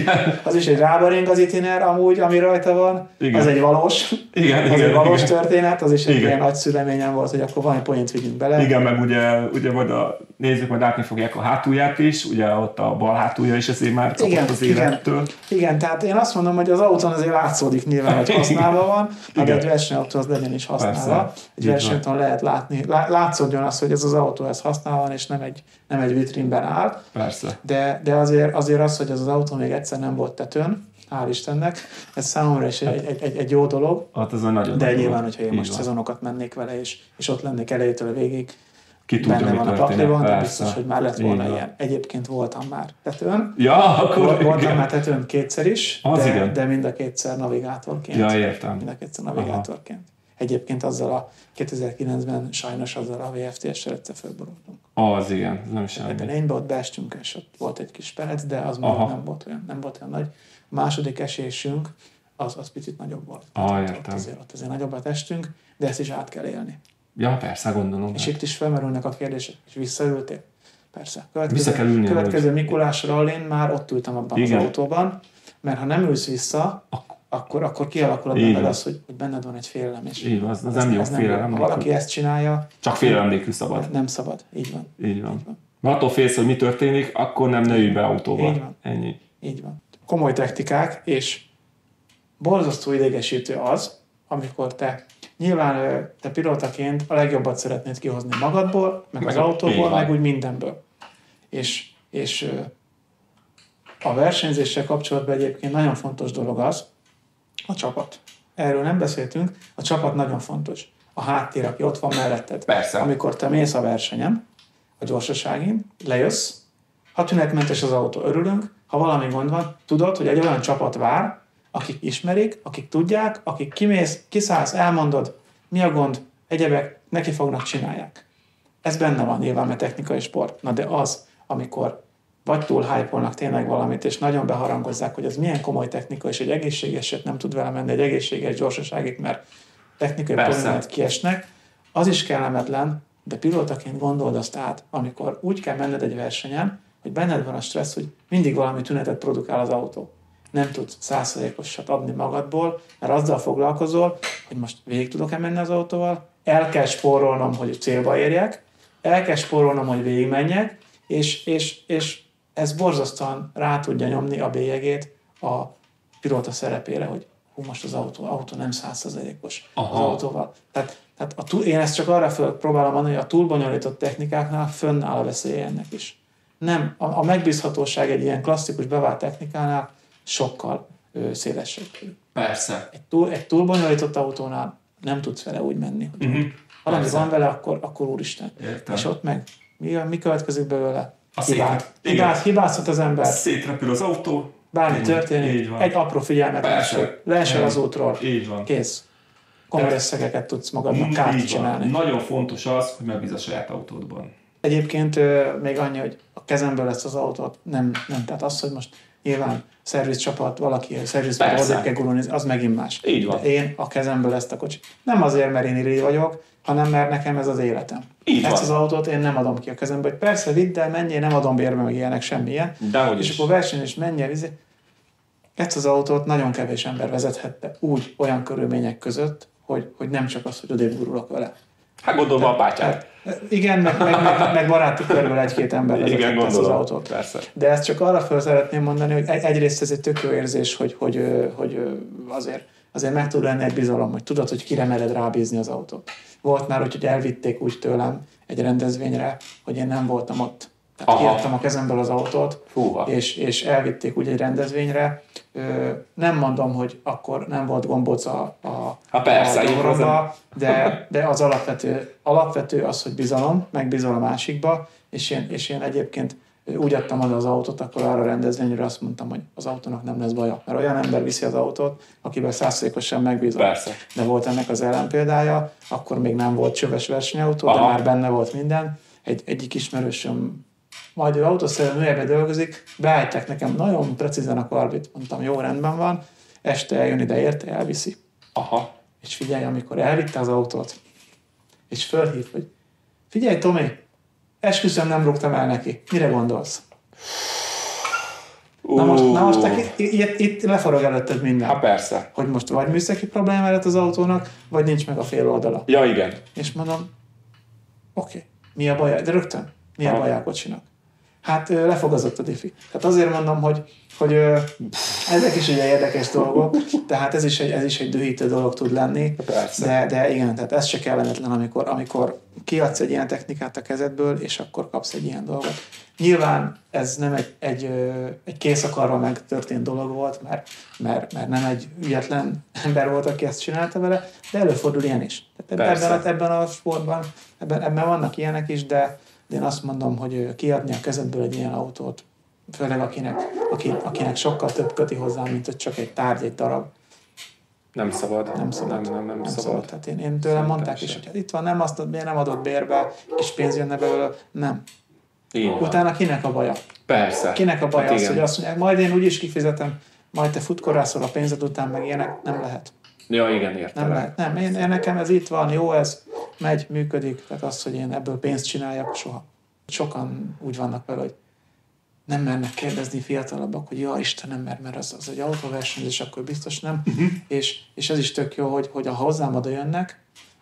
[SPEAKER 1] az is egy rábaring az itiner amúgy, ami rajta van,
[SPEAKER 2] Igen.
[SPEAKER 1] az egy valós,
[SPEAKER 2] Igen,
[SPEAKER 1] az
[SPEAKER 2] igen,
[SPEAKER 1] egy valós
[SPEAKER 2] igen.
[SPEAKER 1] történet, az is egy
[SPEAKER 2] Igen.
[SPEAKER 1] ilyen nagy szüleményem volt, hogy akkor valami poént vigyünk bele.
[SPEAKER 2] Igen, meg ugye, ugye majd a nézők majd látni fogják a hátulját is, ugye ott a bal hátulja is ezért már kapott
[SPEAKER 1] Igen,
[SPEAKER 2] az
[SPEAKER 1] igen.
[SPEAKER 2] élettől.
[SPEAKER 1] Igen, tehát én azt mondom, hogy az autón azért látszódik nyilván, hogy használva van,
[SPEAKER 2] Igen.
[SPEAKER 1] egy versenyautó az legyen is használva.
[SPEAKER 2] Persze.
[SPEAKER 1] Egy
[SPEAKER 2] Így
[SPEAKER 1] versenyautón lehet látni, lá- látszódjon az, hogy ez az autó ez használva van, és nem egy, nem egy vitrínben áll.
[SPEAKER 2] Persze.
[SPEAKER 1] De, de azért, azért az, hogy ez az autó még egyszer nem volt tetőn, hál' Istennek, ez számomra is egy, egy, egy, egy jó dolog,
[SPEAKER 2] Hát ez a nagyon
[SPEAKER 1] de
[SPEAKER 2] nagy
[SPEAKER 1] nyilván, hogyha én most
[SPEAKER 2] van.
[SPEAKER 1] szezonokat mennék vele, és, és ott lennék elejétől a végig,
[SPEAKER 2] Ki tudja,
[SPEAKER 1] benne van a pakliban, de biztos, hogy már lett volna
[SPEAKER 2] van.
[SPEAKER 1] ilyen. Egyébként voltam már tetőn,
[SPEAKER 2] Ja, akkor
[SPEAKER 1] Volt- Voltam
[SPEAKER 2] igen.
[SPEAKER 1] már tetőn kétszer is,
[SPEAKER 2] Az
[SPEAKER 1] de,
[SPEAKER 2] igen.
[SPEAKER 1] de mind a kétszer navigátorként.
[SPEAKER 2] Ja, értem.
[SPEAKER 1] Mind a kétszer navigátorként. Egyébként azzal a 2009-ben sajnos azzal a VFTS-sel egyszer fölborultunk.
[SPEAKER 2] Az igen, nem
[SPEAKER 1] Ebben
[SPEAKER 2] semmi.
[SPEAKER 1] enybe ott beestünk, és ott volt egy kis perec, de az
[SPEAKER 2] Aha.
[SPEAKER 1] nem volt olyan, nem volt olyan nagy. A második esésünk az, az picit nagyobb volt.
[SPEAKER 2] Ah,
[SPEAKER 1] Tehát ott,
[SPEAKER 2] értem.
[SPEAKER 1] azért, ott azért nagyobbat estünk, de ezt is át kell élni.
[SPEAKER 2] Ja, persze, gondolom.
[SPEAKER 1] És itt is felmerülnek a kérdések, és visszaültél? Persze.
[SPEAKER 2] Vissza kell ülni,
[SPEAKER 1] Következő Mikulás rallin már ott ültem abban
[SPEAKER 2] Igen.
[SPEAKER 1] az autóban, mert ha nem ülsz vissza, akkor, akkor kialakul a
[SPEAKER 2] Így
[SPEAKER 1] benned az, hogy, hogy benned van egy félelem. És
[SPEAKER 2] Így van, az- az
[SPEAKER 1] ez-
[SPEAKER 2] nem jó félelem
[SPEAKER 1] Ha valaki ezt csinálja,
[SPEAKER 2] Csak félelem nélkül szabad.
[SPEAKER 1] nem szabad. Így van.
[SPEAKER 2] Így van.
[SPEAKER 1] van.
[SPEAKER 2] Mert attól félsz, hogy mi történik, akkor nem ne ülj be autóba.
[SPEAKER 1] Így van.
[SPEAKER 2] Ennyi.
[SPEAKER 1] Így van. Komoly technikák, és borzasztó idegesítő az, amikor te nyilván te pilótaként a legjobbat szeretnéd kihozni magadból, meg,
[SPEAKER 2] Meg
[SPEAKER 1] az
[SPEAKER 2] így
[SPEAKER 1] autóból, meg úgy mindenből. És, és a versenyzéssel kapcsolatban egyébként nagyon fontos dolog az, a csapat. Erről nem beszéltünk, a csapat nagyon fontos. A háttér, aki ott van melletted.
[SPEAKER 2] Persze.
[SPEAKER 1] Amikor te mész a versenyen, a gyorsaságin, lejössz, ha tünetmentes az autó, örülünk, ha valami gond van, tudod, hogy egy olyan csapat vár, akik ismerik, akik tudják, akik kimész, kiszállsz, elmondod, mi a gond, egyebek, neki fognak, csinálják. Ez benne van nyilván, mert technikai sport. Na de az, amikor vagy túl hype tényleg valamit, és nagyon beharangozzák, hogy ez milyen komoly technika, és egy egészségeset nem tud vele menni, egy egészséges gyorsaságig, mert technikai problémát kiesnek, az is kellemetlen, de pilótaként gondold azt át, amikor úgy kell menned egy versenyen, hogy benned van a stressz, hogy mindig valami tünetet produkál az autó. Nem tudsz százszerékosat adni magadból, mert azzal foglalkozol, hogy most végig tudok-e menni az autóval, el kell spórolnom, hogy célba érjek, el kell spórolnom, hogy végigmenjek, és, és, és ez borzasztóan rá tudja nyomni a bélyegét a pilóta szerepére, hogy hú, most az autó, autó nem százszerzelékos az autóval. Tehát, tehát a túl, én ezt csak arra föl próbálom mondani, hogy a túlbonyolított technikáknál fönnáll a veszélye ennek is. Nem, a, a megbízhatóság egy ilyen klasszikus bevált technikánál sokkal ö, szélesebb.
[SPEAKER 2] Persze.
[SPEAKER 1] Egy, túl, egy túlbonyolított autónál nem tudsz vele úgy menni. Hogy
[SPEAKER 2] Mhm.
[SPEAKER 1] valami
[SPEAKER 2] Persze.
[SPEAKER 1] van vele, akkor, akkor úristen.
[SPEAKER 2] Értem.
[SPEAKER 1] És ott meg mi, mi következik belőle?
[SPEAKER 2] A
[SPEAKER 1] Hibát.
[SPEAKER 2] igen.
[SPEAKER 1] Hibát, hibázhat az ember.
[SPEAKER 2] Szétrepül az autó.
[SPEAKER 1] Bármi történik,
[SPEAKER 2] így van.
[SPEAKER 1] egy apró figyelmet leesel az útról.
[SPEAKER 2] Így van.
[SPEAKER 1] Kész. komoly összegeket tudsz magadnak kárt csinálni.
[SPEAKER 2] Nagyon fontos az, hogy megbíz a saját autódban.
[SPEAKER 1] Egyébként még annyi, hogy a kezemből lesz az autót, nem, nem. Tehát az, hogy most nyilván szerviz csapat, valaki szervizbe oda kell gurulni, az megint más.
[SPEAKER 2] Így van.
[SPEAKER 1] De én a kezemből ezt a kocsit. Nem azért, mert én irigy vagyok, hanem mert nekem ez az életem.
[SPEAKER 2] Így
[SPEAKER 1] ezt
[SPEAKER 2] van.
[SPEAKER 1] az autót én nem adom ki a kezembe, hogy persze vidd el, menjél, nem adom bérbe, meg ilyenek, semmilyen.
[SPEAKER 2] Dehogy
[SPEAKER 1] És
[SPEAKER 2] is.
[SPEAKER 1] akkor verseny is menjen, izé. Ezt az autót nagyon kevés ember vezethette úgy, olyan körülmények között, hogy, hogy nem csak az, hogy odébb gurulok vele.
[SPEAKER 2] Hát gondolom a bátyád.
[SPEAKER 1] Hát, igen, meg, meg, meg, meg baráti körből egy-két ember
[SPEAKER 2] Igen,
[SPEAKER 1] vezethette ezt az autót.
[SPEAKER 2] Persze.
[SPEAKER 1] De ezt csak arra fel szeretném mondani, hogy egy- egyrészt ez egy tök jó érzés, hogy, hogy, hogy azért, azért meg tud lenni egy bizalom, hogy tudod, hogy kire mered rábízni az autót. Volt már, hogy elvitték úgy tőlem egy rendezvényre, hogy én nem voltam ott. Tehát
[SPEAKER 2] Aha.
[SPEAKER 1] kiadtam a kezemből az autót, és, és elvitték úgy egy rendezvényre. Ö, Nem mondom, hogy akkor nem volt gombóc a, a,
[SPEAKER 2] Hát persze,
[SPEAKER 1] a
[SPEAKER 2] így
[SPEAKER 1] domboromba, de, de az alapvető, alapvető az, hogy bizalom, megbízol a másikba, és én, és én egyébként úgy adtam oda az autót, akkor arra a rendezvényre azt mondtam, hogy az autónak nem lesz baja. Mert olyan ember viszi az autót, akivel százszerékosan megbízom.
[SPEAKER 2] Persze.
[SPEAKER 1] De volt ennek az ellenpéldája, akkor még nem volt csöves versenyautó, de
[SPEAKER 2] Aha.
[SPEAKER 1] már benne volt minden. Egy, egyik ismerősöm majd ő autószerelő műhelybe dolgozik, beállítják nekem nagyon precízen a karbit, mondtam, jó, rendben van, este eljön ide érte, elviszi.
[SPEAKER 2] Aha.
[SPEAKER 1] És figyelj, amikor elvitte az autót, és fölhív, hogy figyelj, Tomi, esküszöm nem rúgtam el neki. Mire gondolsz? Na most, na most itt, itt, leforog előtted minden.
[SPEAKER 2] Hát persze.
[SPEAKER 1] Hogy most vagy műszaki probléma lett az autónak, vagy nincs meg a fél oldala.
[SPEAKER 2] Ja, igen.
[SPEAKER 1] És mondom, oké, okay. mi a baj? De rögtön, mi a baj a kocsinak? Hát lefogazott a diffi. Tehát azért mondom, hogy, hogy ezek is ugye érdekes dolgok, tehát ez is egy, ez is egy dühítő dolog tud lenni.
[SPEAKER 2] Persze.
[SPEAKER 1] De, de igen, tehát ez se kellemetlen, amikor, amikor kiadsz egy ilyen technikát a kezedből, és akkor kapsz egy ilyen dolgot. Nyilván ez nem egy, egy, egy készakarva megtörtént dolog volt, mert, mert, mert nem egy ügyetlen ember volt, aki ezt csinálta vele, de előfordul ilyen is. Tehát
[SPEAKER 2] Persze.
[SPEAKER 1] ebben, ebben a sportban, ebben, ebben vannak ilyenek is, de, de én azt mondom, hogy kiadni a kezedből egy ilyen autót, főleg akinek, aki, akinek sokkal több köti hozzá, mint hogy csak egy tárgy, egy darab,
[SPEAKER 2] Nem szabad.
[SPEAKER 1] nem szabad.
[SPEAKER 2] Nem, nem, nem,
[SPEAKER 1] nem
[SPEAKER 2] szabad.
[SPEAKER 1] szabad. Tehát én, én tőlem mondták is, hogy hát itt van, nem azt miért nem adott bérbe, kis pénz jönne belőle. Nem.
[SPEAKER 2] Van.
[SPEAKER 1] Utána kinek a baja?
[SPEAKER 2] Persze.
[SPEAKER 1] Kinek a baja
[SPEAKER 2] Hát
[SPEAKER 1] az,
[SPEAKER 2] igen.
[SPEAKER 1] hogy azt mondják, majd én úgyis kifizetem, majd te futkorászol a pénzed után, meg ilyenek. Nem lehet.
[SPEAKER 2] Ja, igen, értem.
[SPEAKER 1] Nem lehet. Nem, én, én, nekem ez itt van, jó ez, megy, működik. Tehát az, hogy én ebből pénzt csináljak, soha. Sokan úgy vannak vele, hogy nem mernek kérdezni fiatalabbak, hogy ja Istenem, mert, mert az, az egy autóversenyzés, akkor biztos nem. Uh-huh. És, és ez is tök jó, hogy, hogy ha hozzám oda jönnek,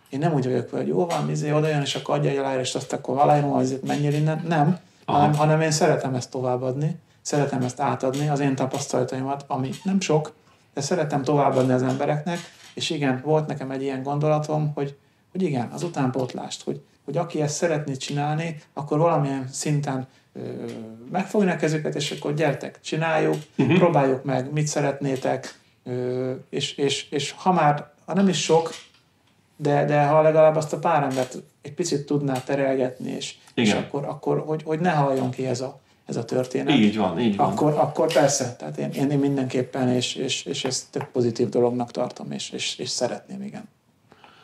[SPEAKER 1] én nem úgy vagyok hogy jó van, izé, oda jön, és akkor adja egy aláírás, és azt akkor aláírom, azért menjél innen. Nem, hanem, hanem én szeretem ezt továbbadni, szeretem ezt átadni, az én tapasztalataimat, ami nem sok, de szeretem továbbadni az embereknek, és igen, volt nekem egy ilyen gondolatom, hogy, hogy igen, az utánpótlást, hogy, hogy aki ezt szeretné csinálni, akkor valamilyen szinten ö, megfogni kezüket, és akkor gyertek, csináljuk, uh-huh. próbáljuk meg, mit szeretnétek, ö, és, és, és ha már, ha nem is sok, de, de ha legalább azt a pár embert egy picit tudná terelgetni, és, és akkor, akkor hogy, hogy ne halljon ki ez a, ez a történet.
[SPEAKER 2] Így van, így van.
[SPEAKER 1] Akkor, akkor persze, tehát én, én mindenképpen, és, és, és ezt tök pozitív dolognak tartom, és, és, és szeretném, igen.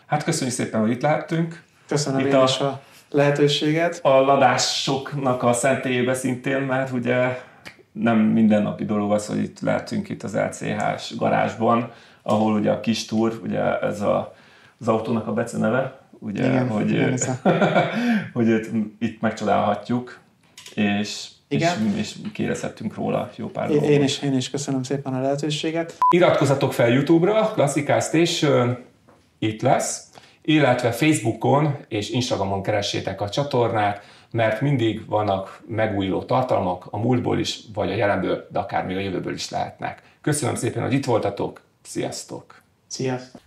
[SPEAKER 2] Hát köszönjük szépen, hogy itt lehettünk.
[SPEAKER 1] Köszönöm
[SPEAKER 2] Itt
[SPEAKER 1] én
[SPEAKER 2] a-
[SPEAKER 1] is a lehetőséget.
[SPEAKER 2] A ladásoknak a szentélyébe szintén, mert ugye nem mindennapi dolog az, hogy itt lehetünk itt az LCH-s garázsban, ahol ugye a kis túr, ugye ez a, az autónak a beceneve, ugye,
[SPEAKER 1] Igen,
[SPEAKER 2] hogy,
[SPEAKER 1] igen, <laughs>
[SPEAKER 2] hogy itt, itt megcsodálhatjuk, és,
[SPEAKER 1] Igen.
[SPEAKER 2] és, és kérdezhettünk róla jó pár
[SPEAKER 1] Én, én, is, én is köszönöm szépen a lehetőséget.
[SPEAKER 2] Iratkozzatok fel YouTube-ra, Classical Station, itt lesz, illetve Facebookon és Instagramon keressétek a csatornát, mert mindig vannak megújuló tartalmak a múltból is, vagy a jelenből, de akár még a jövőből is lehetnek. Köszönöm szépen, hogy itt voltatok, sziasztok!
[SPEAKER 1] Sziasztok!